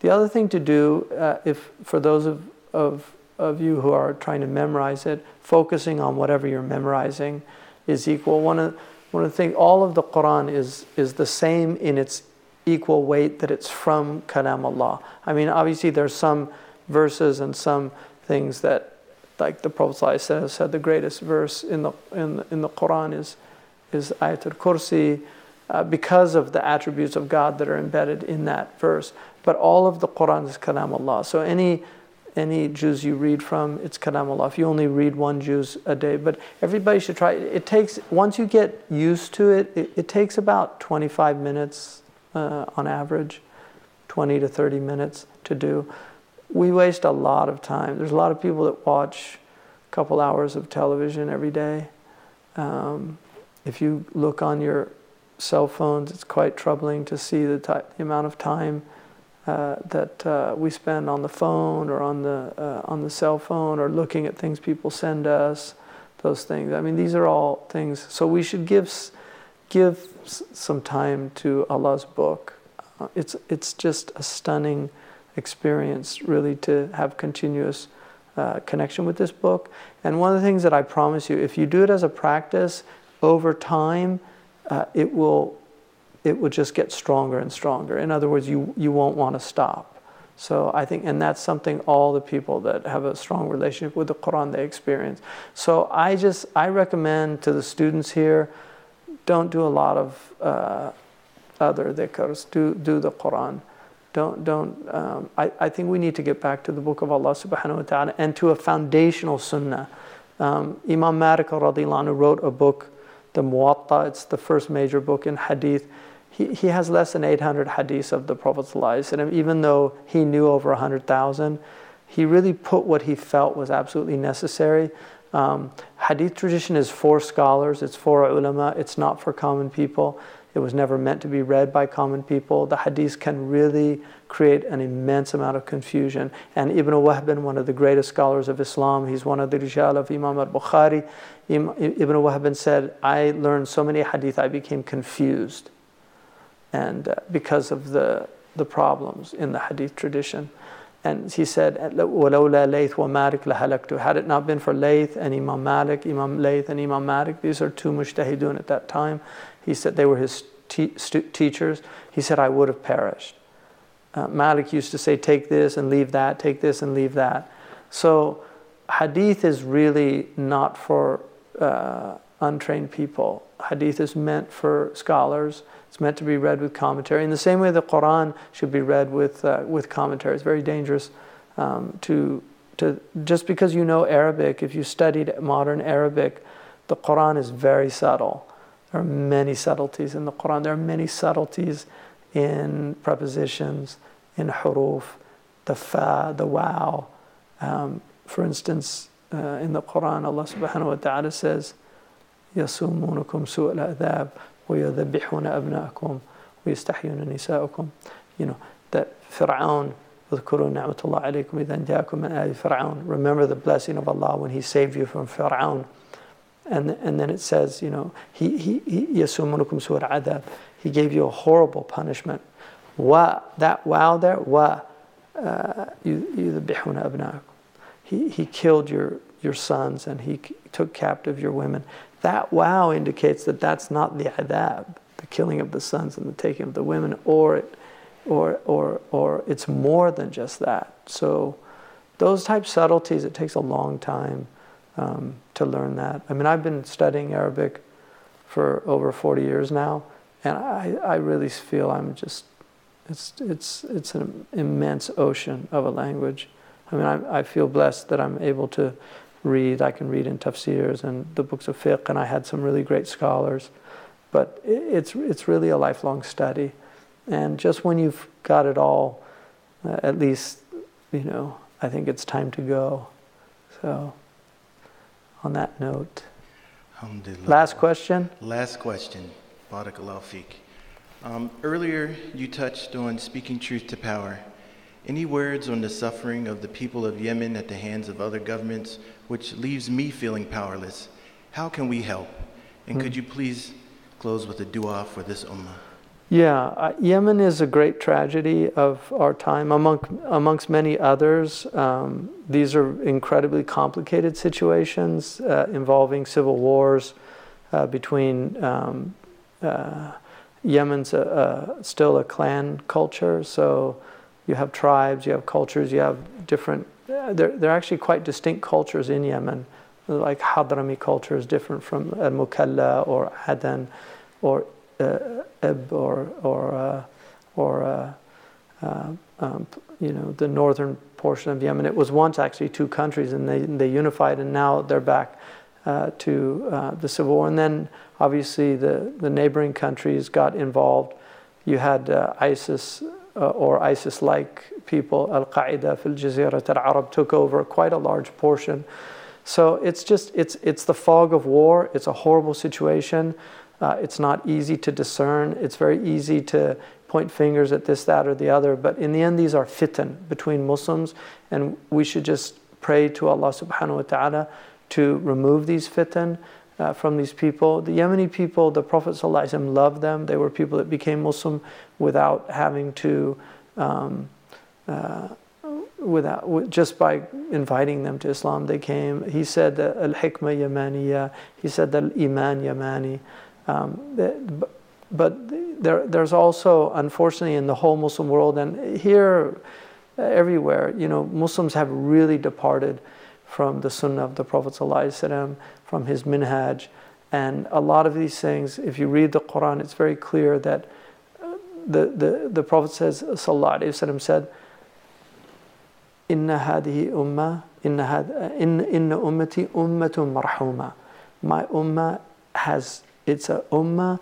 The other thing to do, uh, if for those of, of of you who are trying to memorize it, focusing on whatever you're memorizing is equal. One of, one of the things, all of the Quran is, is the same in its equal weight that it's from Kalam Allah. I mean, obviously, there's some verses and some things that, like the Prophet says, said the greatest verse in the, in in the Quran is, is Ayatul Kursi. Uh, because of the attributes of God that are embedded in that verse. But all of the Quran is Kalam Allah. So any any juz you read from, it's kalamullah. If you only read one juz a day, but everybody should try. It takes once you get used to it, it, it takes about 25 minutes uh, on average, 20 to 30 minutes to do. We waste a lot of time. There's a lot of people that watch a couple hours of television every day. Um, if you look on your cell phones, it's quite troubling to see the, the amount of time uh, that uh, we spend on the phone or on the uh, on the cell phone or looking at things people send us. Those things. I mean, these are all things. So we should give give some time to Allah's book. Uh, it's it's just a stunning experience, really, to have continuous uh, connection with this book. And one of the things that I promise you, if you do it as a practice over time, uh, it will it will just get stronger and stronger. In other words, you you won't want to stop. So I think, and that's something all the people that have a strong relationship with the Quran they experience. So I just I recommend to the students here, don't do a lot of uh, other dhikrs. Do do the Quran. Don't don't. Um, I I think we need to get back to the Book of Allah Subhanahu wa Taala and to a foundational Sunnah. Um, Imam Malik radiallahu wrote a book the Muwatta, it's the first major book in hadith. He, he has less than 800 hadiths of the Prophet's Prophet and even though he knew over 100,000, he really put what he felt was absolutely necessary. Um, hadith tradition is for scholars, it's for ulama, it's not for common people. It was never meant to be read by common people. The hadith can really create an immense amount of confusion. And Ibn Wahb, one of the greatest scholars of Islam, he's one of the rijal of Imam al-Bukhari. Ibn Wahb said, I learned so many hadith, I became confused. And uh, because of the, the problems in the hadith tradition. And he said, وَلَوْلَا لَيْث وَمَالِكْ لَهَلَكْتُ Had it not been for Layth and Imam Malik, Imam Layth and Imam Malik, these are two mujtahidun at that time. He said they were his te- stu- teachers. He said, I would have perished. Uh, Malik used to say, take this and leave that, take this and leave that. So, hadith is really not for uh, untrained people. Hadith is meant for scholars. It's meant to be read with commentary. In the same way, the Quran should be read with, uh, with commentary. It's very dangerous um, to, to, just because you know Arabic, if you studied modern Arabic, the Quran is very subtle. There are many subtleties in the Quran. There are many subtleties in prepositions, in huruf, the fa, the wow. Um, for instance, uh, in the Quran, Allah subhanahu wa ta'ala says, يَصُومُونَكُمْ سُوءَ الْعَذَابِ وَيَذَبِّحُونَ أَبْنَاءَكُمْ وَيَسْتَحْيُونَ نِسَاءَكُمْ You know, that Fir'aun, اذكروا نعمة الله عليكم إذا جاءكم من آل فرعون. Remember the blessing of Allah when He saved you from Fir'aun. And, and then it says, you know, he, he, he, adab. He gave you a horrible punishment. Wa, that wow there, wa, uh, yudhbihuna abnaakum. He, he killed your, your sons and he took captive your women. That wow indicates that that's not the adab, the killing of the sons and the taking of the women, or, it, or, or, or it's more than just that. So those type subtleties, it takes a long time um, to learn that. I mean, I've been studying Arabic for over 40 years now, and I, I really feel I'm just, it's, it's, it's an immense ocean of a language. I mean, I, I feel blessed that I'm able to read. I can read in tafsirs and the books of fiqh, and I had some really great scholars. But it's, it's really a lifelong study. And just when you've got it all, uh, at least, you know, I think it's time to go. So on that note. Last question. Last question. Barakallahu fik. Um, earlier, you touched on speaking truth to power. Any words on the suffering of the people of Yemen at the hands of other governments, which leaves me feeling powerless? How can we help? And could you please close with a dua for this ummah? Yeah, uh, Yemen is a great tragedy of our time, among, amongst many others. Um, these are incredibly complicated situations uh, involving civil wars uh, between um, uh, Yemen's still a clan culture, so you have tribes, you have cultures, you have different. Uh, they're, they're actually quite distinct cultures in Yemen. Like Hadrami culture is different from Al Mukalla or Adan or uh, or or uh, or uh, uh, um, you know, the northern portion of Yemen. It was once actually two countries, and they they unified, and now they're back uh, to uh, the civil war. And then obviously the the neighboring countries got involved. You had uh, ISIS uh, or ISIS-like people, Al Qaeda, Fil Jazeera al Arab took over quite a large portion. So it's just it's it's the fog of war. It's a horrible situation. Uh, it's not easy to discern. It's very easy to point fingers at this, that, or the other. But in the end, these are fitan between Muslims, and we should just pray to Allah subhanahu wa ta'ala to remove these fitan uh, from these people. The Yemeni people, the Prophet loved them. They were people that became Muslim without having to, um, uh, without just by inviting them to Islam, they came. He said that al hikmah yamaniya. He said al iman yamani. Um, but there, there's also, unfortunately, in the whole Muslim world and here, everywhere, you know, Muslims have really departed from the Sunnah of the Prophet from his minhaj, and a lot of these things. If you read the Quran, it's very clear that uh, the, the, the Prophet says, Sallallahu Alaihi Wasallam said, Inna hadihi ummah, inna, had, inna, ummati ummatun marhuma. My ummah has, it's a ummah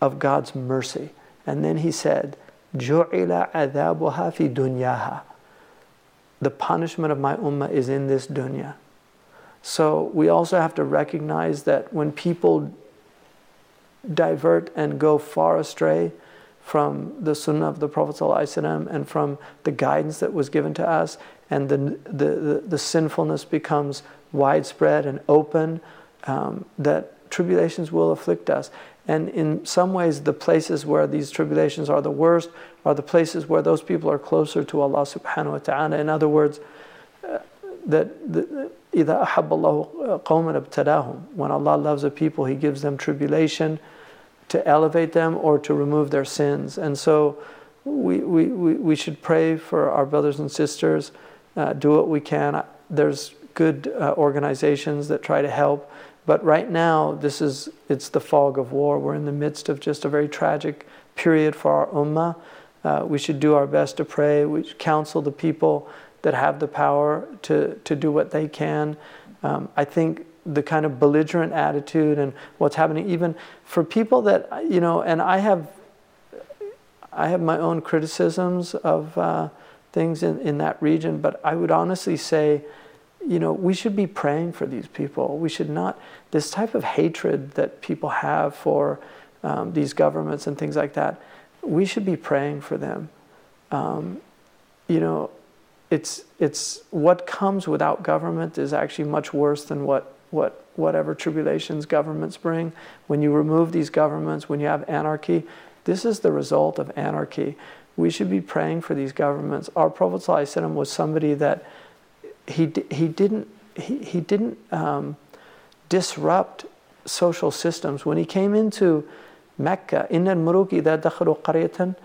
of God's mercy. And then he said, Ju'ila adabuha fi dunyaha. The punishment of my ummah is in this dunya. So we also have to recognize that when people divert and go far astray, from the sunnah of the Prophet ﷺ and from the guidance that was given to us, and the, the, the, the sinfulness becomes widespread and open, um, that tribulations will afflict us. And in some ways, the places where these tribulations are the worst are the places where those people are closer to Allah subhanahu wa ta'ala. In other words, uh, that إِذَا أَحَبَّ اللَّهُ قَوْمًا ابْتَلَاهُم When Allah loves a people, He gives them tribulation to elevate them or to remove their sins. And so we, we, we, should pray for our brothers and sisters, uh, do what we can. There's good uh, organizations that try to help. But right now, this is it's the fog of war. We're in the midst of just a very tragic period for our ummah. Uh, we should do our best to pray. We counsel the people that have the power to, to do what they can. Um, I think the kind of belligerent attitude and what's happening, even for people that, you know, and I have, I have my own criticisms of uh, things in, in that region, but I would honestly say, you know, we should be praying for these people. We should not, this type of hatred that people have for um, these governments and things like that, we should be praying for them. Um, you know, it's, it's what comes without government is actually much worse than what, what, whatever tribulations governments bring. When you remove these governments, when you have anarchy, this is the result of anarchy. We should be praying for these governments. Our Prophet ﷺ was somebody that he, he didn't, he, he didn't um, disrupt social systems. When he came into Mecca, إن الملوك إذا دخلوا قرية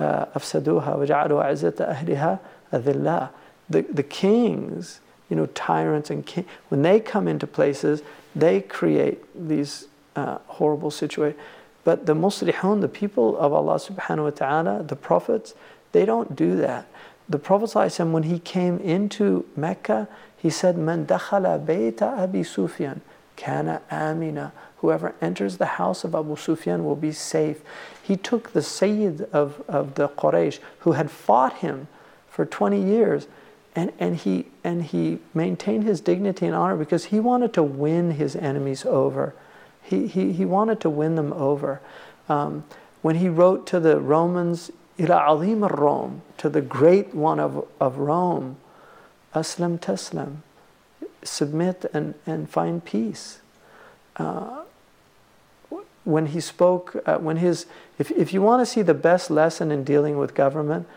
أفسدوها وجعلوا عزة أهلها أذلاء. The, the kings, you know, tyrants and king, when they come into places, they create these uh, horrible situations. But the muslihun, the people of Allah subhanahu wa ta'ala, the prophets, they don't do that the Prophet ﷺ, when he came into Mecca, he said, Man dakhala bayta Abi Sufyan kana amina. Whoever enters the house of Abu Sufyan will be safe. He took the Sayyid of, of the Quraysh, who had fought him for 20 years, and, and, he, and he maintained his dignity and honor because he wanted to win his enemies over. He, he, he wanted to win them over. Um, when he wrote to the Romans, ila alim Rome, to the great one of, of Rome, aslam Teslam, submit and, and find peace. Uh, when he spoke, uh, when his, if, if you want to see the best lesson in dealing with government,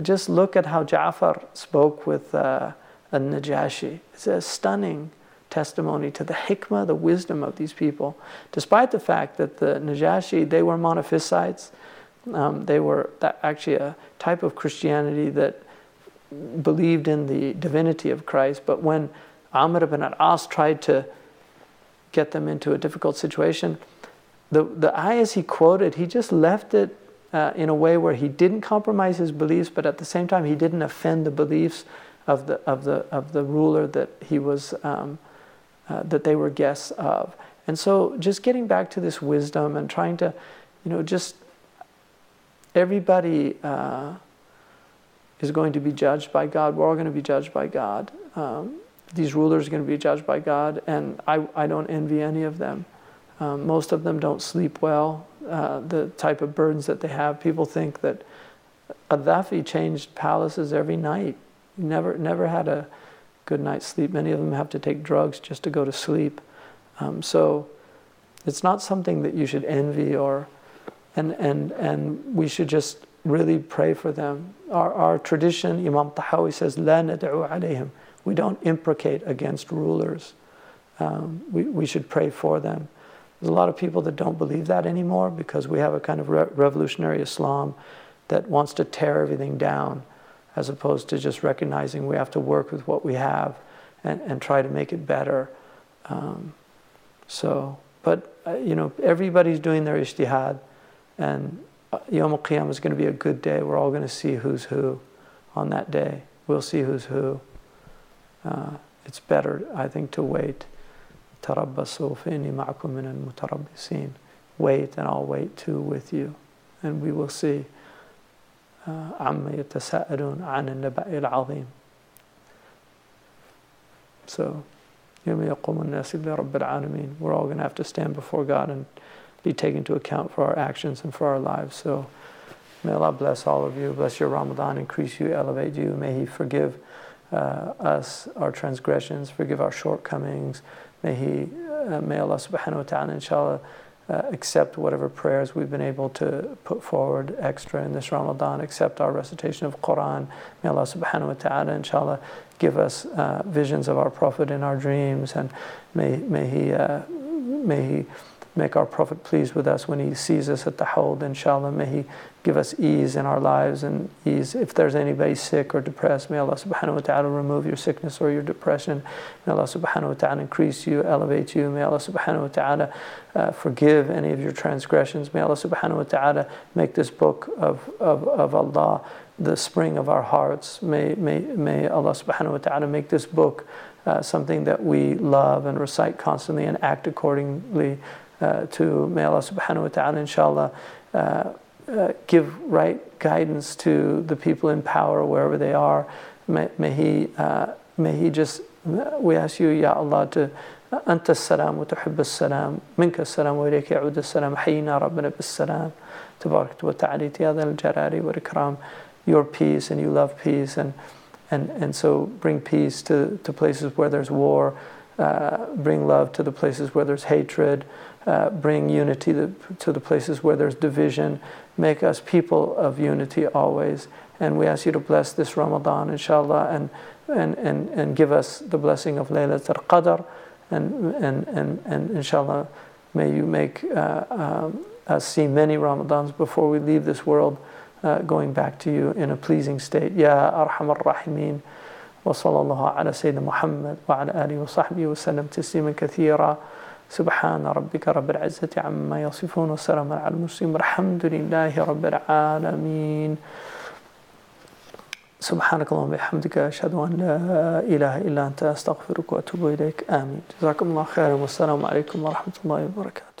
just look at how Ja'far spoke with uh, Najashi it's a stunning testimony to the hikmah, the wisdom of these people, despite the fact that the Najashi, they were monophysites, um, they were actually a type of Christianity that believed in the divinity of Christ. But when Amr ibn al-As tried to get them into a difficult situation, the, the ayahs he quoted, he just left it uh, in a way where he didn't compromise his beliefs, but at the same time he didn't offend the beliefs of the of the of the ruler that he was um, uh, that they were guests of. And so, just getting back to this wisdom and trying to, you know, just everybody uh, is going to be judged by God. We're all going to be judged by God. Um, these rulers are going to be judged by God, and I, I don't envy any of them. Um, most of them don't sleep well. Uh, the type of burdens that they have, people think that Gaddafi changed palaces every night. Never, never had a good night's sleep. Many of them have to take drugs just to go to sleep. Um, so it's not something that you should envy or, and, and, and we should just really pray for them. Our, our tradition, Imam Tahawi says, لا ندعو عليهم. We don't imprecate against rulers. Um, we, we should pray for them. There's a lot of people that don't believe that anymore because we have a kind of re- revolutionary Islam that wants to tear everything down as opposed to just recognizing we have to work with what we have and, and try to make it better. Um, so, but uh, you know, everybody's doing their ijtihad, and uh, Yom Qiyam is going to be a good day. We're all going to see who's who on that day. We'll see who's who. Uh, it's better, I think, to wait. تربصوا فإني معكم من المتربصين. Wait, and I'll wait too with you, and we will see. عما يتساءلون عن النبأ العظيم. So, يوم يقوم الناس لرب العالمين. We're all going to have to stand before God and be taken into account for our actions and for our lives. So, may Allah bless all of you, bless your Ramadan, increase you, elevate you. May He forgive uh, us our transgressions, forgive our shortcomings. May He, uh, may Allah subhanahu wa ta'ala, inshallah, uh, accept whatever prayers we've been able to put forward extra in this Ramadan, accept our recitation of Quran. May Allah subhanahu wa ta'ala, inshallah, give us uh, visions of our Prophet in our dreams, and may, may, he, uh, may He make our Prophet pleased with us when he sees us at the Hawd, inshallah. May he give us ease in our lives and ease. If there's anybody sick or depressed, may Allah subhanahu wa ta'ala remove your sickness or your depression. May Allah subhanahu wa ta'ala increase you, elevate you. May Allah subhanahu wa ta'ala uh, forgive any of your transgressions. May Allah subhanahu wa ta'ala make this book of, of, of Allah the spring of our hearts. May, may, may Allah subhanahu wa ta'ala make this book uh, something that we love and recite constantly and act accordingly uh, to may Allah subhanahu wa ta'ala inshallah uh, uh, give right guidance to the people in power wherever they are. May, may He may He just we ask you Ya Allah to أنت السلام وتحب السلام منك السلام وإليك يعود السلام حينا ربنا بالسلام تبارك وتعالى يا ذا الجلال والإكرام your peace and you love peace and and and so bring peace to, to places where there's war uh, bring love to the places where there's hatred uh, bring unity to, to the places where there's division. Make us people of unity always. And we ask you to bless this Ramadan, inshallah, and, and, and, and give us the blessing of Laylat al Qadr. And, and, and, and inshallah, may you make uh, um, us see many Ramadans before we leave this world, uh, going back to you in a pleasing state. Ya Arham ar Rahimeen. وصلى الله على سيدنا محمد وعلى آله وصحبه وسلم تسليما كثيرا سبحان ربك رب العزة عما يصفون وسلام على المرسلين الحمد لله رب العالمين. سبحانك اللهم وبحمدك أشهد أن لا إله إلا أنت أستغفرك وأتوب إليك. آمين. جزاكم الله خيرا والسلام عليكم ورحمة الله وبركاته.